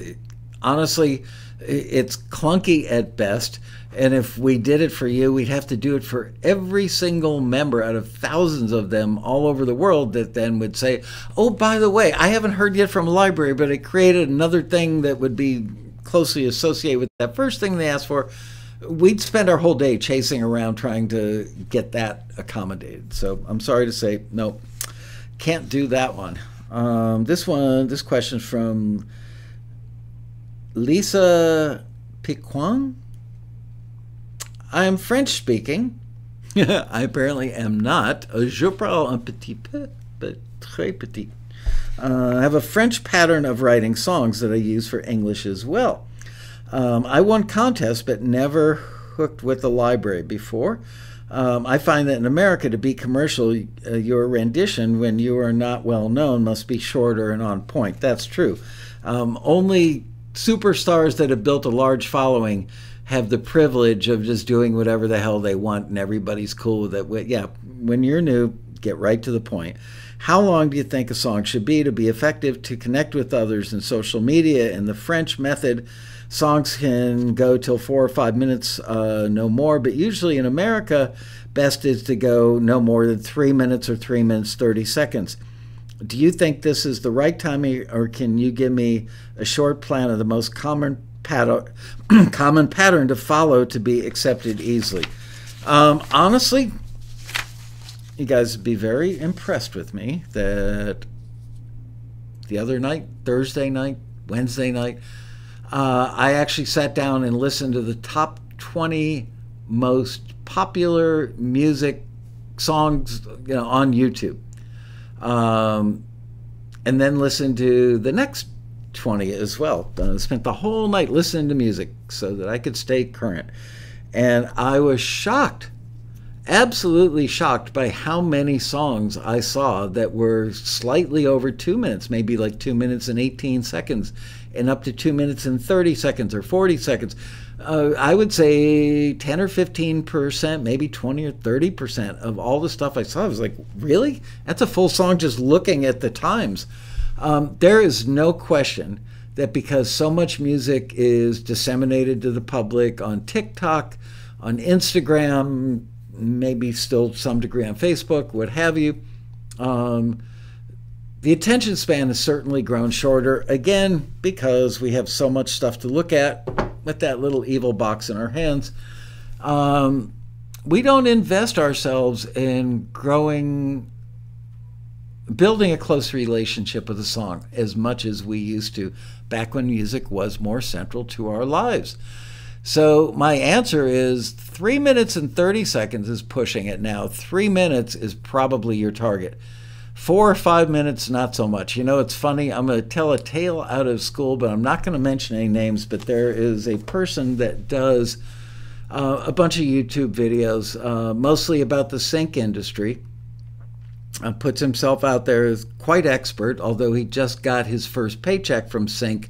Speaker 1: honestly, it's clunky at best. And if we did it for you, we'd have to do it for every single member out of thousands of them all over the world that then would say, Oh, by the way, I haven't heard yet from a library, but it created another thing that would be closely associated with that first thing they asked for. We'd spend our whole day chasing around trying to get that accommodated. So I'm sorry to say, no, can't do that one. Um, this one, this question from Lisa Piquan. I am French speaking. [laughs] I apparently am not. Je parle un petit peu, but très petit. Uh, I have a French pattern of writing songs that I use for English as well. Um, I won contests, but never hooked with the library before. Um, I find that in America, to be commercial, uh, your rendition, when you are not well known, must be shorter and on point. That's true. Um, only superstars that have built a large following have the privilege of just doing whatever the hell they want and everybody's cool with it. Yeah, when you're new, get right to the point. How long do you think a song should be to be effective to connect with others in social media? In the French method, songs can go till four or five minutes, uh, no more. But usually in America, best is to go no more than three minutes or three minutes, 30 seconds. Do you think this is the right timing, or can you give me a short plan of the most common pattern, [clears throat] common pattern to follow to be accepted easily? Um, honestly, you guys would be very impressed with me that the other night, Thursday night, Wednesday night, uh, I actually sat down and listened to the top 20 most popular music songs you know, on YouTube. Um, and then listened to the next 20 as well. I spent the whole night listening to music so that I could stay current. And I was shocked, absolutely shocked by how many songs I saw that were slightly over two minutes, maybe like two minutes and 18 seconds, and up to two minutes and 30 seconds or 40 seconds. Uh, I would say 10 or 15 percent, maybe 20 or 30 percent of all the stuff I saw. I was like, really? That's a full song just looking at the times. Um, there is no question that because so much music is disseminated to the public on TikTok, on Instagram, maybe still some degree on Facebook, what have you, um, the attention span has certainly grown shorter, again, because we have so much stuff to look at with that little evil box in our hands. Um, we don't invest ourselves in growing building a close relationship with a song as much as we used to back when music was more central to our lives. So, my answer is three minutes and 30 seconds is pushing it now. Three minutes is probably your target. Four or five minutes, not so much. You know, it's funny. I'm going to tell a tale out of school, but I'm not going to mention any names. But there is a person that does uh, a bunch of YouTube videos, uh, mostly about the sync industry uh, puts himself out there as quite expert, although he just got his first paycheck from Sync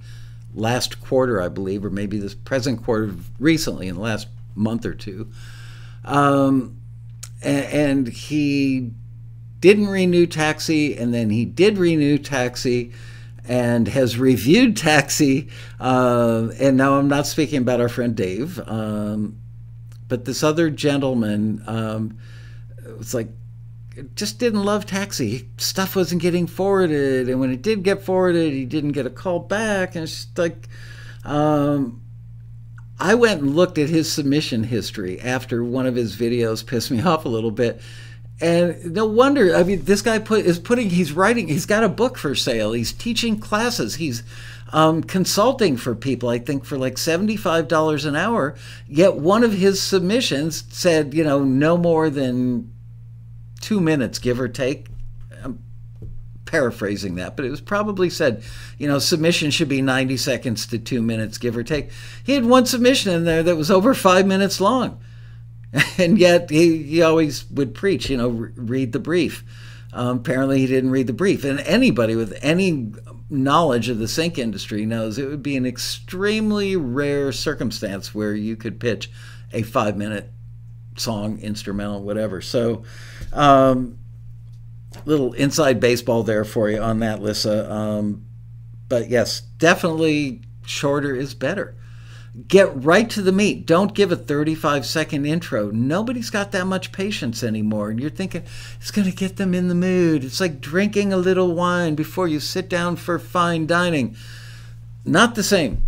Speaker 1: last quarter, I believe, or maybe this present quarter recently in the last month or two. Um, and, and he didn't renew Taxi, and then he did renew Taxi and has reviewed Taxi. Uh, and now I'm not speaking about our friend Dave, um, but this other gentleman. Um, it's like just didn't love Taxi. Stuff wasn't getting forwarded, and when it did get forwarded, he didn't get a call back. And it's like, um, I went and looked at his submission history after one of his videos pissed me [laughs] off a little bit. And no wonder. I mean, this guy put is putting. He's writing. He's got a book for sale. He's teaching classes. He's um, consulting for people. I think for like seventy five dollars an hour. Yet one of his submissions said, you know, no more than two minutes, give or take. I'm paraphrasing that, but it was probably said, you know, submission should be 90 seconds to two minutes, give or take. He had one submission in there that was over five minutes long. [laughs] And yet he, he always would preach, you know, read the brief. Um, apparently, he didn't read the brief. And anybody with any knowledge of the sync industry knows it would be an extremely rare circumstance where you could pitch a five minute song, instrumental, whatever. So, um, little inside baseball there for you on that, Lissa. Um, but yes, definitely shorter is better. Get right to the meat. Don't give a 35 second intro. Nobody's got that much patience anymore. And you're thinking it's going to get them in the mood. It's like drinking a little wine before you sit down for fine dining. Not the same.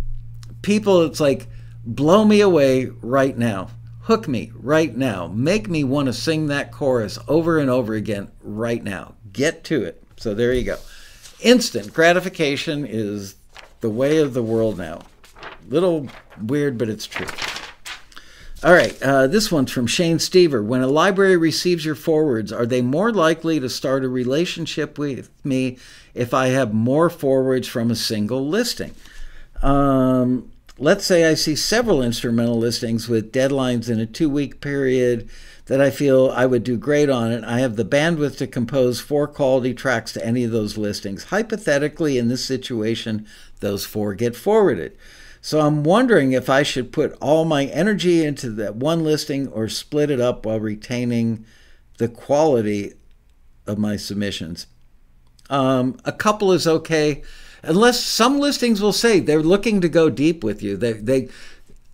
Speaker 1: People, it's like, blow me away right now. Hook me right now. Make me want to sing that chorus over and over again right now. Get to it. So there you go. Instant gratification is the way of the world now. Little weird, but it's true. All right, uh, this one's from Shane Stever. When a library receives your forwards, are they more likely to start a relationship with me if I have more forwards from a single listing? Um, let's say I see several instrumental listings with deadlines in a two week period that I feel I would do great on it. I have the bandwidth to compose four quality tracks to any of those listings. Hypothetically, in this situation, those four get forwarded. So I'm wondering if I should put all my energy into that one listing or split it up while retaining the quality of my submissions. Um, a couple is okay, unless some listings will say they're looking to go deep with you. They, they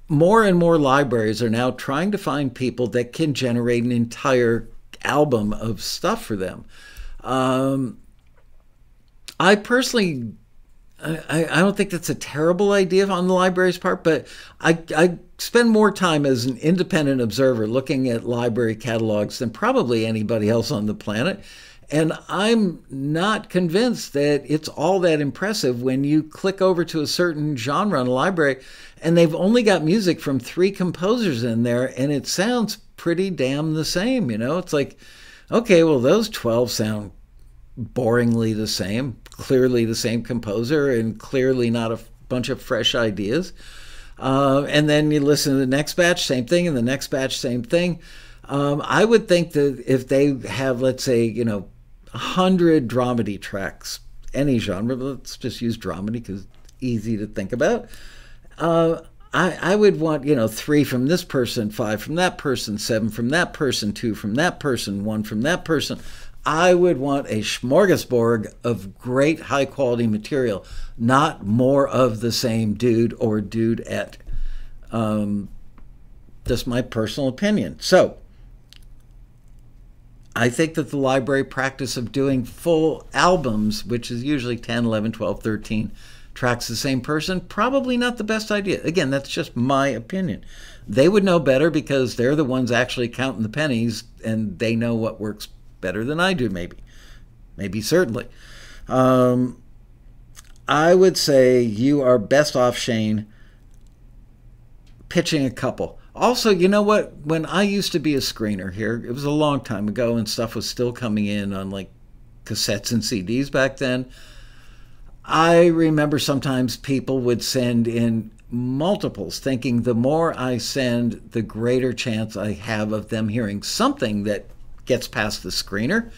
Speaker 1: more and more libraries are now trying to find people that can generate an entire album of stuff for them. Um, I personally, I, I don't think that's a terrible idea on the library's part, but I, I spend more time as an independent observer looking at library catalogs than probably anybody else on the planet. And I'm not convinced that it's all that impressive when you click over to a certain genre in a library and they've only got music from three composers in there and it sounds pretty damn the same. You know, it's like, okay, well, those 12 sound boringly the same, clearly the same composer, and clearly not a bunch of fresh ideas. Uh, and then you listen to the next batch, same thing, and the next batch, same thing. Um, I would think that if they have, let's say, you know, 100 dramedy tracks, any genre, let's just use dramedy because it's easy to think about. Uh, I, I would want, you know, three from this person, five from that person, seven from that person, two from that person, one from that person. I would want a smorgasbord of great high quality material, not more of the same dude or dude at. Um, just my personal opinion. So, I think that the library practice of doing full albums, which is usually 10, 11, 12, 13 tracks the same person, probably not the best idea. Again, that's just my opinion. They would know better because they're the ones actually counting the pennies and they know what works better than I do, maybe. Maybe certainly. Um, I would say you are best off, Shane, pitching a couple. Also, you know what? When I used to be a screener here, it was a long time ago and stuff was still coming in on like cassettes and CDs back then. I remember sometimes people would send in multiples, thinking the more I send, the greater chance I have of them hearing something that gets past the screener.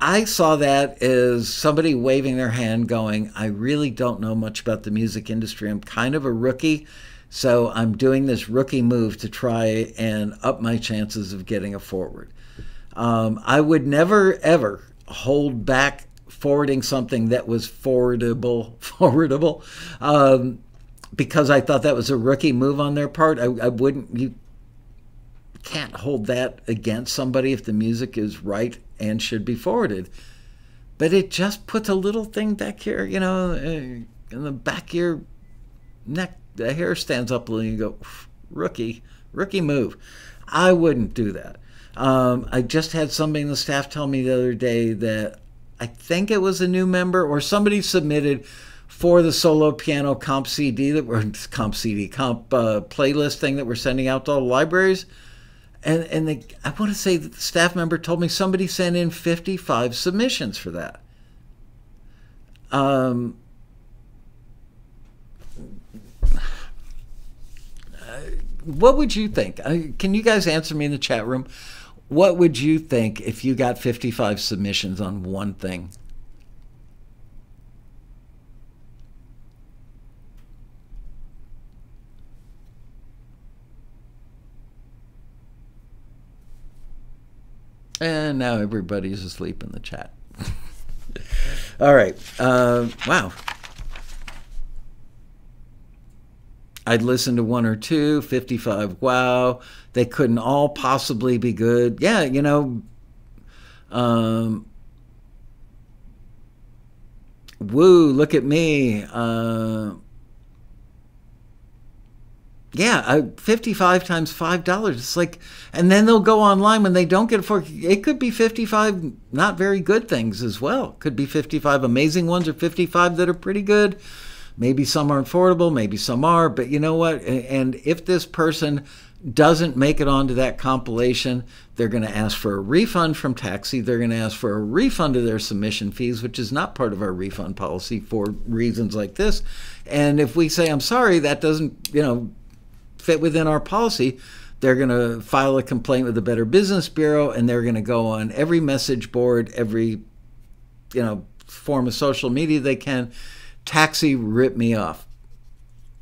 Speaker 1: I saw that as somebody waving their hand going, I really don't know much about the music industry. I'm kind of a rookie. So I'm doing this rookie move to try and up my chances of getting a forward. Um, I would never, ever hold back forwarding something that was forwardable, [laughs] forwardable, um, because I thought that was a rookie move on their part. I, I wouldn't, you can't hold that against somebody if the music is right and should be forwarded. But it just puts a little thing back here, you know, eh, in the back of your neck. The hair stands up a little and you go, rookie, rookie move. I wouldn't do that. Um, I just had somebody in the staff tell me the other day that I think it was a new member or somebody submitted for the solo piano comp CD that we're [laughs] comp CD comp uh, playlist thing that we're sending out to all the libraries and and I want to say that the staff member told me somebody sent in 55 submissions for that. Um, [sighs] what would you think? can you guys answer me in the chat room? What would you think if you got 55 submissions on one thing? And now everybody's asleep in the chat. [laughs] All right. Uh, wow. I'd listen to one or two, 55. Wow. They couldn't all possibly be good. Yeah, you know, um, woo, look at me. Uh, yeah, uh, 55 times $5. It's like, and then they'll go online when they don't get it for, it could be 55 not very good things as well. Could be 55 amazing ones or 55 that are pretty good. Maybe some aren't affordable, maybe some are, but you know what? And if this person doesn't make it onto that compilation, they're going to ask for a refund from Taxi. They're going to ask for a refund of their submission fees, which is not part of our refund policy for reasons like this. And if we say, I'm sorry, that doesn't, you know, fit within our policy, they're going to file a complaint with the Better Business Bureau and they're going to go on every message board, every you know form of social media they can. Taxi rip me off.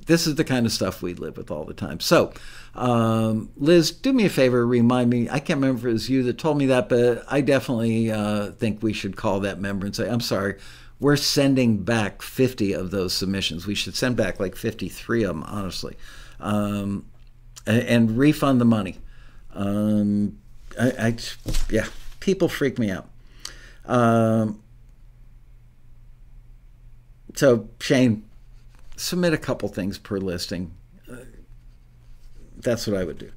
Speaker 1: this is the kind of stuff we live with all the time. So, um, Liz, do me a favor, remind me. I can't remember if it was you that told me that, but I definitely uh, think we should call that member and say, I'm sorry, we're sending back 50 of those submissions. We should send back like 53 of them, honestly, um, and, and, refund the money. Um, I, I, yeah, people freak me out. Um, so Shane, submit a couple things per listing. That's what I would do.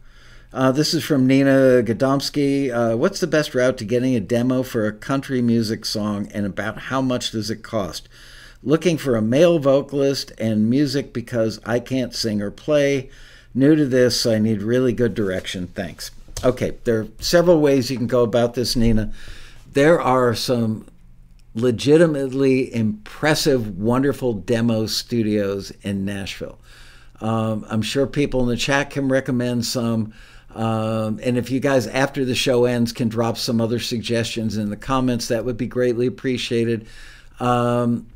Speaker 1: Uh, this is from Nina Godomsky. Uh, what's the best route to getting a demo for a country music song, and about how much does it cost? Looking for a male vocalist and music because I can't sing or play. New to this, so I need really good direction. Thanks. Okay, there are several ways you can go about this, Nina. There are some legitimately impressive, wonderful demo studios in Nashville. Um, I'm sure people in the chat can recommend some. Um, and if you guys, after the show ends, can drop some other suggestions in the comments, that would be greatly appreciated. Um,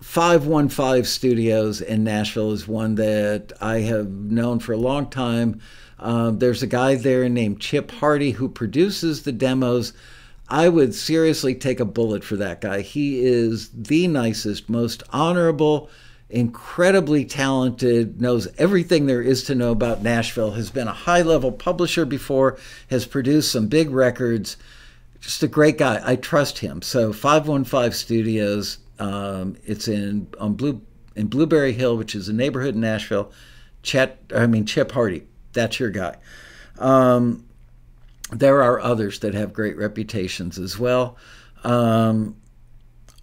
Speaker 1: 515 Studios in Nashville is one that I have known for a long time. Um, there's a guy there named Chip Hardy who produces the demos. I would seriously take a bullet for that guy. He is the nicest, most honorable, incredibly talented, knows everything there is to know about Nashville, has been a high level publisher before, has produced some big records. Just a great guy. I trust him. So 515 Studios, um, it's in on Blue in Blueberry Hill, which is a neighborhood in Nashville. Chet, I mean Chip Hardy, that's your guy. Um, there are others that have great reputations as well. Um,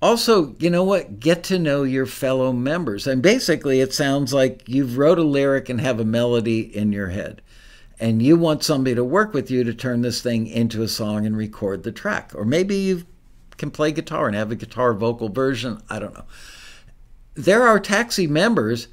Speaker 1: also, you know what? Get to know your fellow members. And basically, it sounds like you've wrote a lyric and have a melody in your head. And you want somebody to work with you to turn this thing into a song and record the track. Or maybe you can play guitar and have a guitar vocal version. I don't know. There are taxi members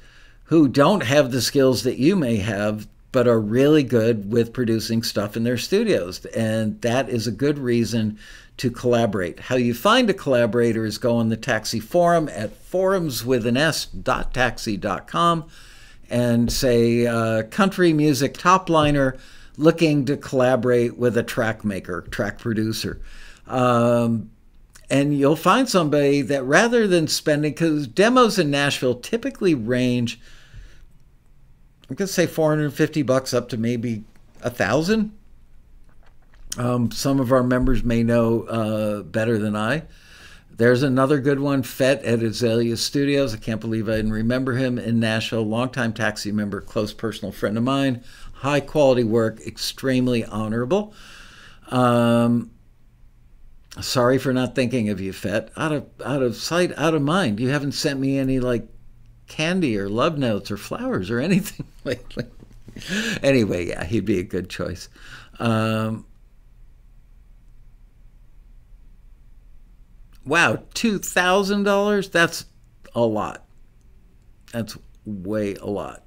Speaker 1: who don't have the skills that you may have but are really good with producing stuff in their studios. And that is a good reason to collaborate. How you find a collaborator is go on the Taxi Forum at forums.taxi.com and say uh, country music top liner looking to collaborate with a track maker, track producer. Um, and you'll find somebody that rather than spending, because demos in Nashville typically range – I'm gonna say 450 bucks up to maybe a thousand. Um, some of our members may know uh, better than I. There's another good one, Fett at Azalea Studios. I can't believe I didn't remember him in Nashville. Longtime taxi member, close personal friend of mine. High quality work, extremely honorable. Um, sorry for not thinking of you, Fett. Out of out of sight, out of mind. You haven't sent me any like candy or love notes or flowers or [laughs] anything lately. anyway, yeah, he'd be a good choice. Um, wow, $2,000? That's a lot. That's way a lot.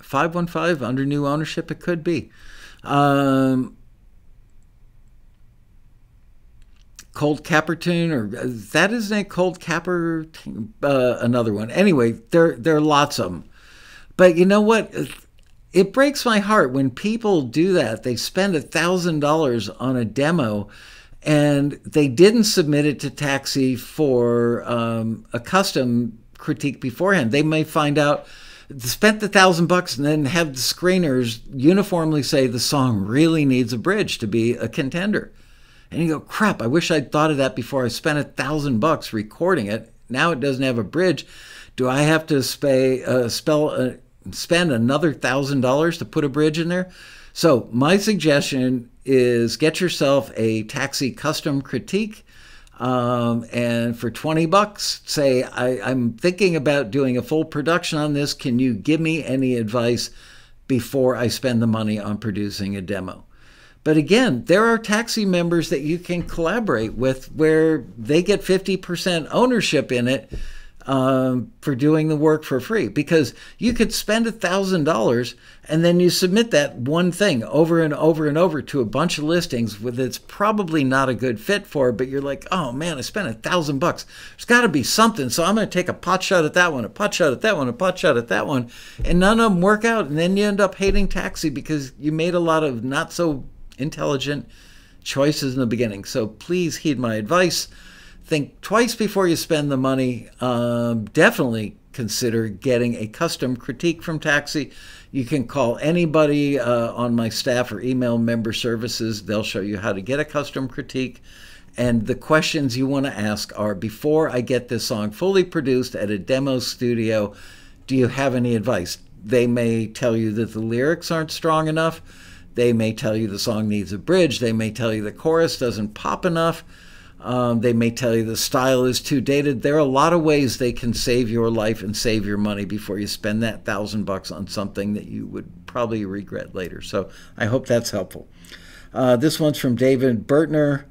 Speaker 1: 515 under new ownership, it could be. Um, Colt Caperton, or that is a Cold Capper, uh, another one. Anyway, there there are lots of them. But you know what? It breaks my heart when people do that. They spend a thousand dollars on a demo, and they didn't submit it to Taxi for um, a custom critique beforehand. They may find out spent the thousand bucks and then have the screeners uniformly say the song really needs a bridge to be a contender. And you go, crap, I wish I'd thought of that before I spent a thousand bucks recording it. Now it doesn't have a bridge. Do I have to spay, uh, spell, uh, spend another thousand dollars to put a bridge in there? So my suggestion is get yourself a taxi custom critique. Um, and for 20 bucks, say, I, I'm thinking about doing a full production on this. Can you give me any advice before I spend the money on producing a demo? But again, there are taxi members that you can collaborate with where they get 50% ownership in it. um, for doing the work for free because you could spend a thousand dollars and then you submit that one thing over and over and over to a bunch of listings with it's probably not a good fit for but you're like oh man i spent a thousand bucks there's got to be something so i'm going to take a pot shot at that one a pot shot at that one a pot shot at that one and none of them work out and then you end up hating taxi because you made a lot of not so intelligent choices in the beginning so please heed my advice think twice before you spend the money. Um, definitely consider getting a custom critique from Taxi. You can call anybody uh, on my staff or email member services. They'll show you how to get a custom critique. And the questions you want to ask are before I get this song fully produced at a demo studio, do you have any advice? They may tell you that the lyrics aren't strong enough. They may tell you the song needs a bridge. They may tell you the chorus doesn't pop enough. Um, they may tell you the style is too dated. There are a lot of ways they can save your life and save your money before you spend that thousand bucks on something that you would probably regret later. So I hope that's helpful. Uh, this one's from David Bertner.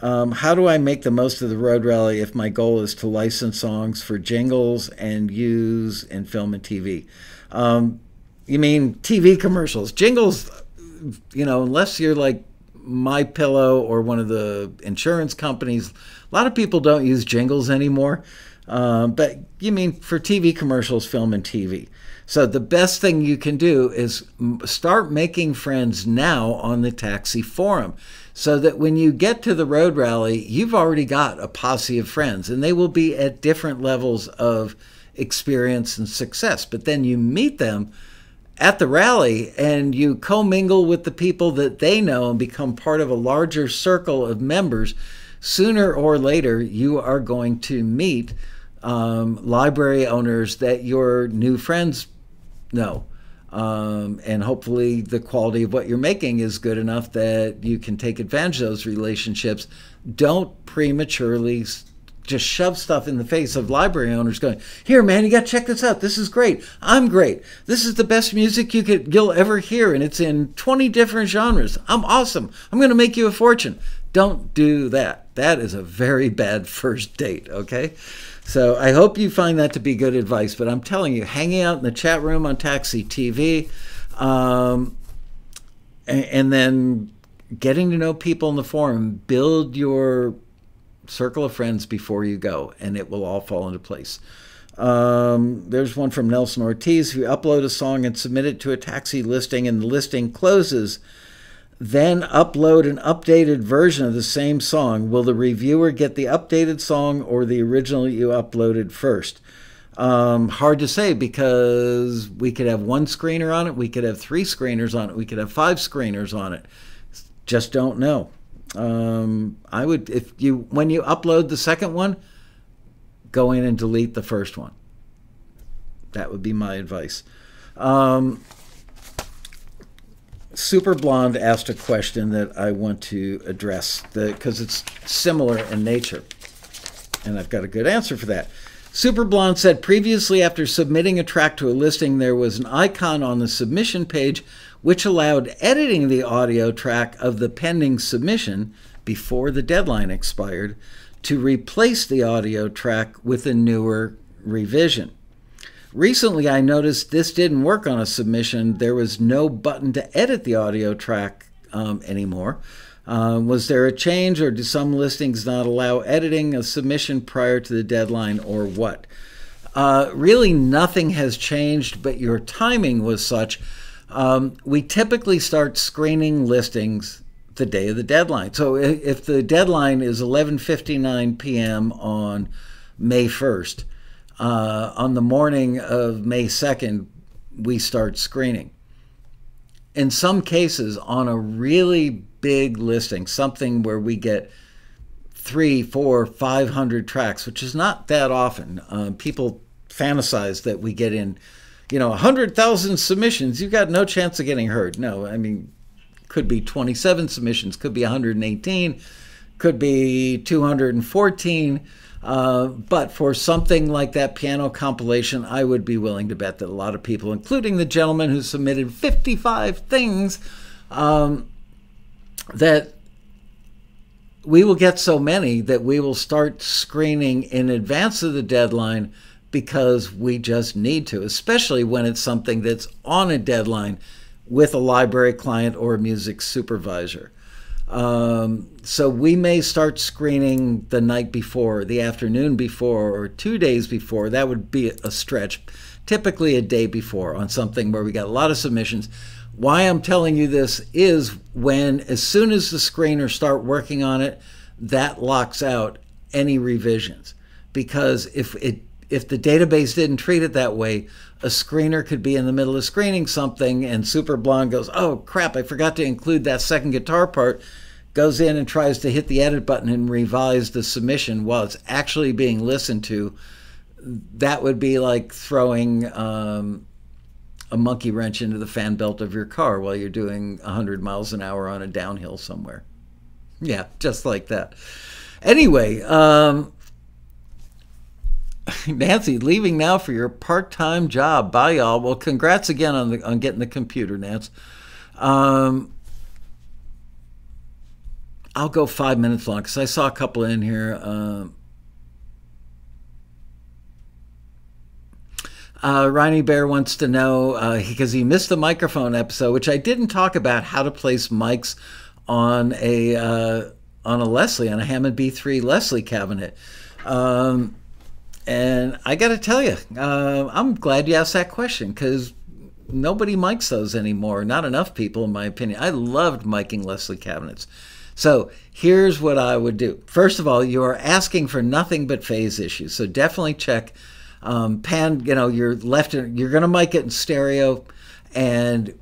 Speaker 1: Um, how do I make the most of the road rally if my goal is to license songs for jingles and use in film and TV? Um, you mean TV commercials? Jingles, you know, unless you're like MyPillow or one of the insurance companies. A lot of people don't use jingles anymore, um, but you mean for TV commercials, film, and TV. So the best thing you can do is start making friends now on the taxi forum so that when you get to the road rally, you've already got a posse of friends and they will be at different levels of experience and success. But then you meet them at the rally and you commingle with the people that they know and become part of a larger circle of members, sooner or later you are going to meet um, library owners that your new friends know. Um, and hopefully the quality of what you're making is good enough that you can take advantage of those relationships. Don't prematurely just shove stuff in the face of library owners going here man you got to check this out. This is great. I'm great. This is the best music you could you'll ever hear and it's in 20 different genres. I'm awesome. I'm going to make you a fortune. Don't do that. That is a very bad [laughs] first date okay? So i hope you find that to be good advice but i'm telling you hanging out in the chat room on taxi tv um, and, and then getting to know people in the forum build your circle of friends before you go, and it will all fall into place. Um, there's one from Nelson Ortiz. If you upload a song and submit it to a taxi listing and the listing closes, then upload an updated version of the same song. Will the reviewer get the updated song or the original you uploaded first? Um, hard to say because we could have one screener on it, we could have three screeners on it, we could have five screeners on it. Just don't know. Um, I would if you when you upload the second one, go in and delete the first one. That would be my advice. Um, Super Blonde asked a question that I want to address because it's similar in nature, and I've got a good answer for that. Super Blonde said previously, after submitting a track to a listing, there was an icon on the submission page which allowed editing the audio track of the pending submission before the deadline expired to replace the audio track with a newer revision. Recently, I noticed this didn't work on a submission. There was no button to edit the audio track um, anymore. Uh, was there a change, or do some listings not allow editing a submission prior to the deadline, or what? Uh, really, nothing has changed, but your timing was such um, we typically start screening listings the day of the deadline. So if the deadline is 11:59 p.m. on May 1st, uh, on the morning of May 2nd, we start screening. In some cases, on a really big listing, something where we get three, four, five hundred tracks, which is not that often. Um, people fantasize that we get in you know, 100,000 submissions, you've got no chance of getting heard. No, I mean, could be 27 submissions, could be 118, could be 214. Uh, but for something like that piano compilation, I would be willing to bet that a lot of people, including the gentleman who submitted 55 things, um, that we will get so many that we will start screening in advance of the deadline because we just need to, especially when it's something that's on a deadline with a library client or a music supervisor. Um, so we may start screening the night before, the afternoon before, or two days before. That would be a stretch. Typically, a day before on something where we got a lot of submissions. Why I'm telling you this is when, as soon as the screeners start working on it, that locks out any revisions. Because if it if the database didn't treat it that way, a screener could be in the middle of screening something and Super Blonde goes, oh crap, I forgot to include that second guitar part, goes in and tries to hit the edit button and revise the submission while it's actually being listened to. That would be like throwing um, a monkey wrench into the fan belt of your car while you're doing 100 miles an hour on a downhill somewhere. Yeah, just like that. Anyway, um, [laughs] Nancy, leaving now for your part-time job. Bye, y'all. Well, congrats again on the on getting the computer, Nance. Um, I'll go five minutes long because I saw a couple in here. Um, uh, Ronnie Bear wants to know uh, because he missed the microphone episode, which I didn't talk about how to place mics on a uh, on a Leslie on a Hammond B3 Leslie cabinet. Um, and I got to tell you, uh, I'm glad you asked that question because nobody mics those anymore. Not enough people, in my opinion. I loved miking Leslie cabinets. So here's what I would do. First of all, you are asking for nothing but phase issues. So definitely check um, pan. You know, you're left. You're going to mic it in stereo, and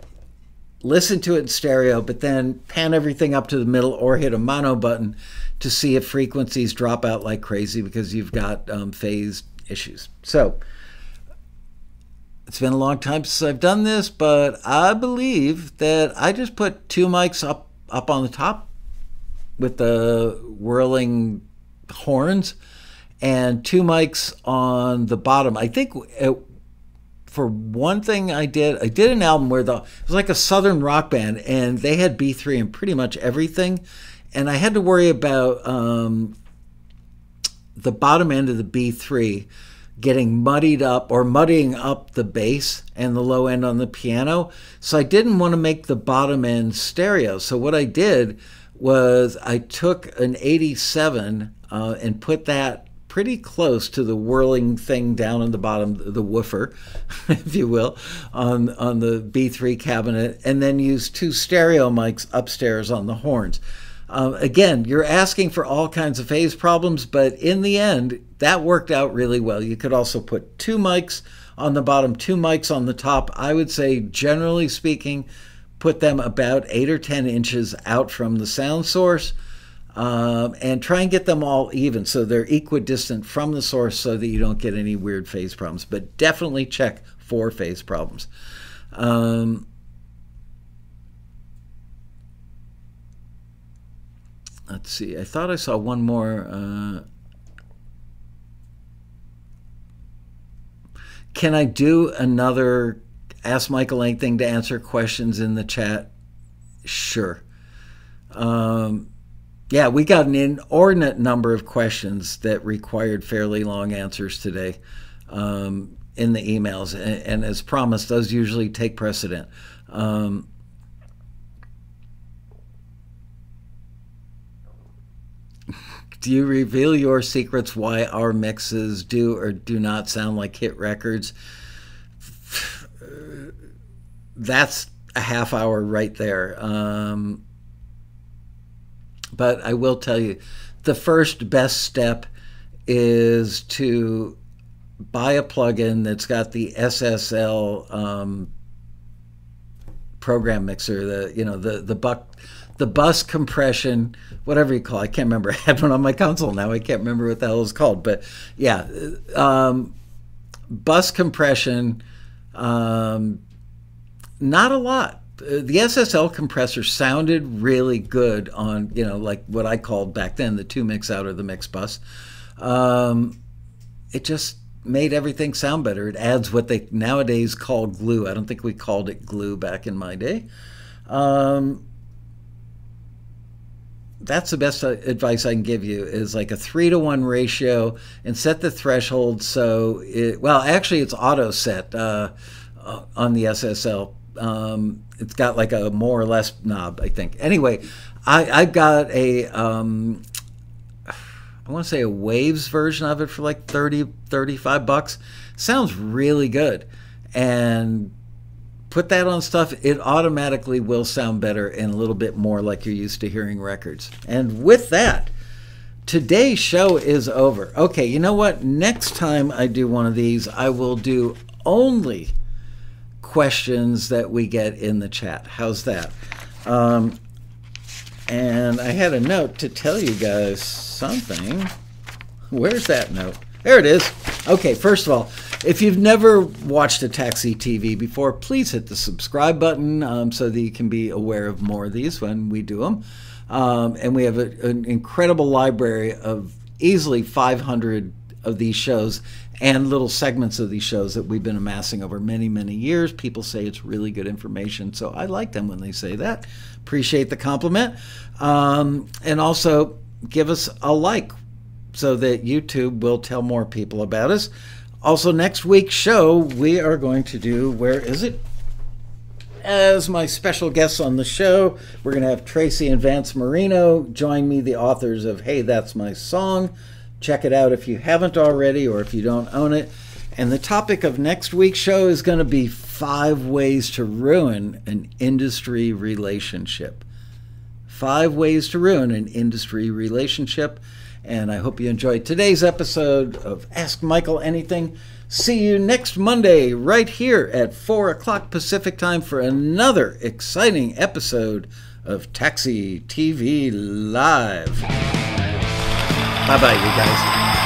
Speaker 1: listen to it in stereo, but then pan everything up to the middle or hit a mono button to see if frequencies drop out like crazy because you've got um, phase issues. So it's been a long time since I've done this, but I believe that I just put two mics up up on the top with the whirling horns and two mics on the bottom. I think it, for one thing I did, I did an album where the it was like a southern rock band and they had B3 in pretty much everything and I had to worry about um, the bottom end of the B3 getting muddied up or muddying up the bass and the low end on the piano. So I didn't want to make the bottom end stereo. So what I did was I took an 87 uh, and put that pretty close to the whirling thing down in the bottom, the woofer, [laughs] if you will, on, on the B3 cabinet, and then used two stereo mics upstairs on the horns. Um, again, you're asking for all kinds of phase problems, but in the end, that worked out really well. You could also put two mics on the bottom, two mics on the top. I would say, generally speaking, put them about eight or 10 inches out from the sound source. Um, and try and get them all even so they're equidistant from the source so that you don't get any weird phase problems. But definitely check for phase problems. Um, let's see. I thought I saw one more. Uh, can I do another Ask Michael anything to answer questions in the chat? Sure. Um, yeah, we got an inordinate number of questions that required fairly long answers today um, in the emails. And, and, as promised, those usually take precedent. Um, do you reveal your secrets why our mixes do or do not sound like hit records? That's a half hour right there. Um, but I will tell you the first best step is to buy a plugin that's got the SSL um, program mixer, the you know the the buck the bus compression, whatever you call it. I can't remember. I had one on my console now. I can't remember what the hell it's called. But yeah, um, bus compression, um, not a lot. The SSL compressor sounded really good on, you know, like what I called back then the two mix out or the mix bus. Um, it just made everything sound better. It adds what they nowadays call glue. I don't think we called it glue back in my day. Um, that's the best uh, advice I can give you is like a three to one ratio and set the threshold so it, well, actually, it's auto set uh, uh on the SSL. Um, it's got like a more or less knob, I think. Anyway, I, I got a, um, I want to say a Waves version of it for like 30, 35 bucks. Sounds really good. And put that on stuff, it automatically will sound better and a little bit more like you're used to hearing records. And with that, today's show is over. Okay, you know what? Next time I do one of these, I will do only questions that we get in the chat. How's that? Um, and I had a note to tell you guys something. Where's that note? There it is. Okay, first of all, if you've never watched a taxi TV before, please hit the subscribe button um, so that you can be aware of more of these when we do them. Um, and we have a, an incredible library of easily 500 of these shows and little segments of these shows that we've been amassing over many, many years. People say it's really good information, so I like them when they say that. Appreciate the compliment. Um, and also give us a like so that YouTube will tell more people about us. Also, next week's show, we are going to do Where Is It? As my special guests on the show, we're going to have Tracy and Vance Marino join me, the authors of Hey, That's My Song. Check it out if you haven't already or if you don't own it. And the topic of next week's show is going to be five ways to ruin an industry relationship. Five ways to ruin an industry relationship. And I hope you enjoyed today's episode of Ask Michael Anything. See you next Monday, right here at 4 o'clock Pacific time, for another exciting episode of Taxi TV Live. Bye bye, you guys.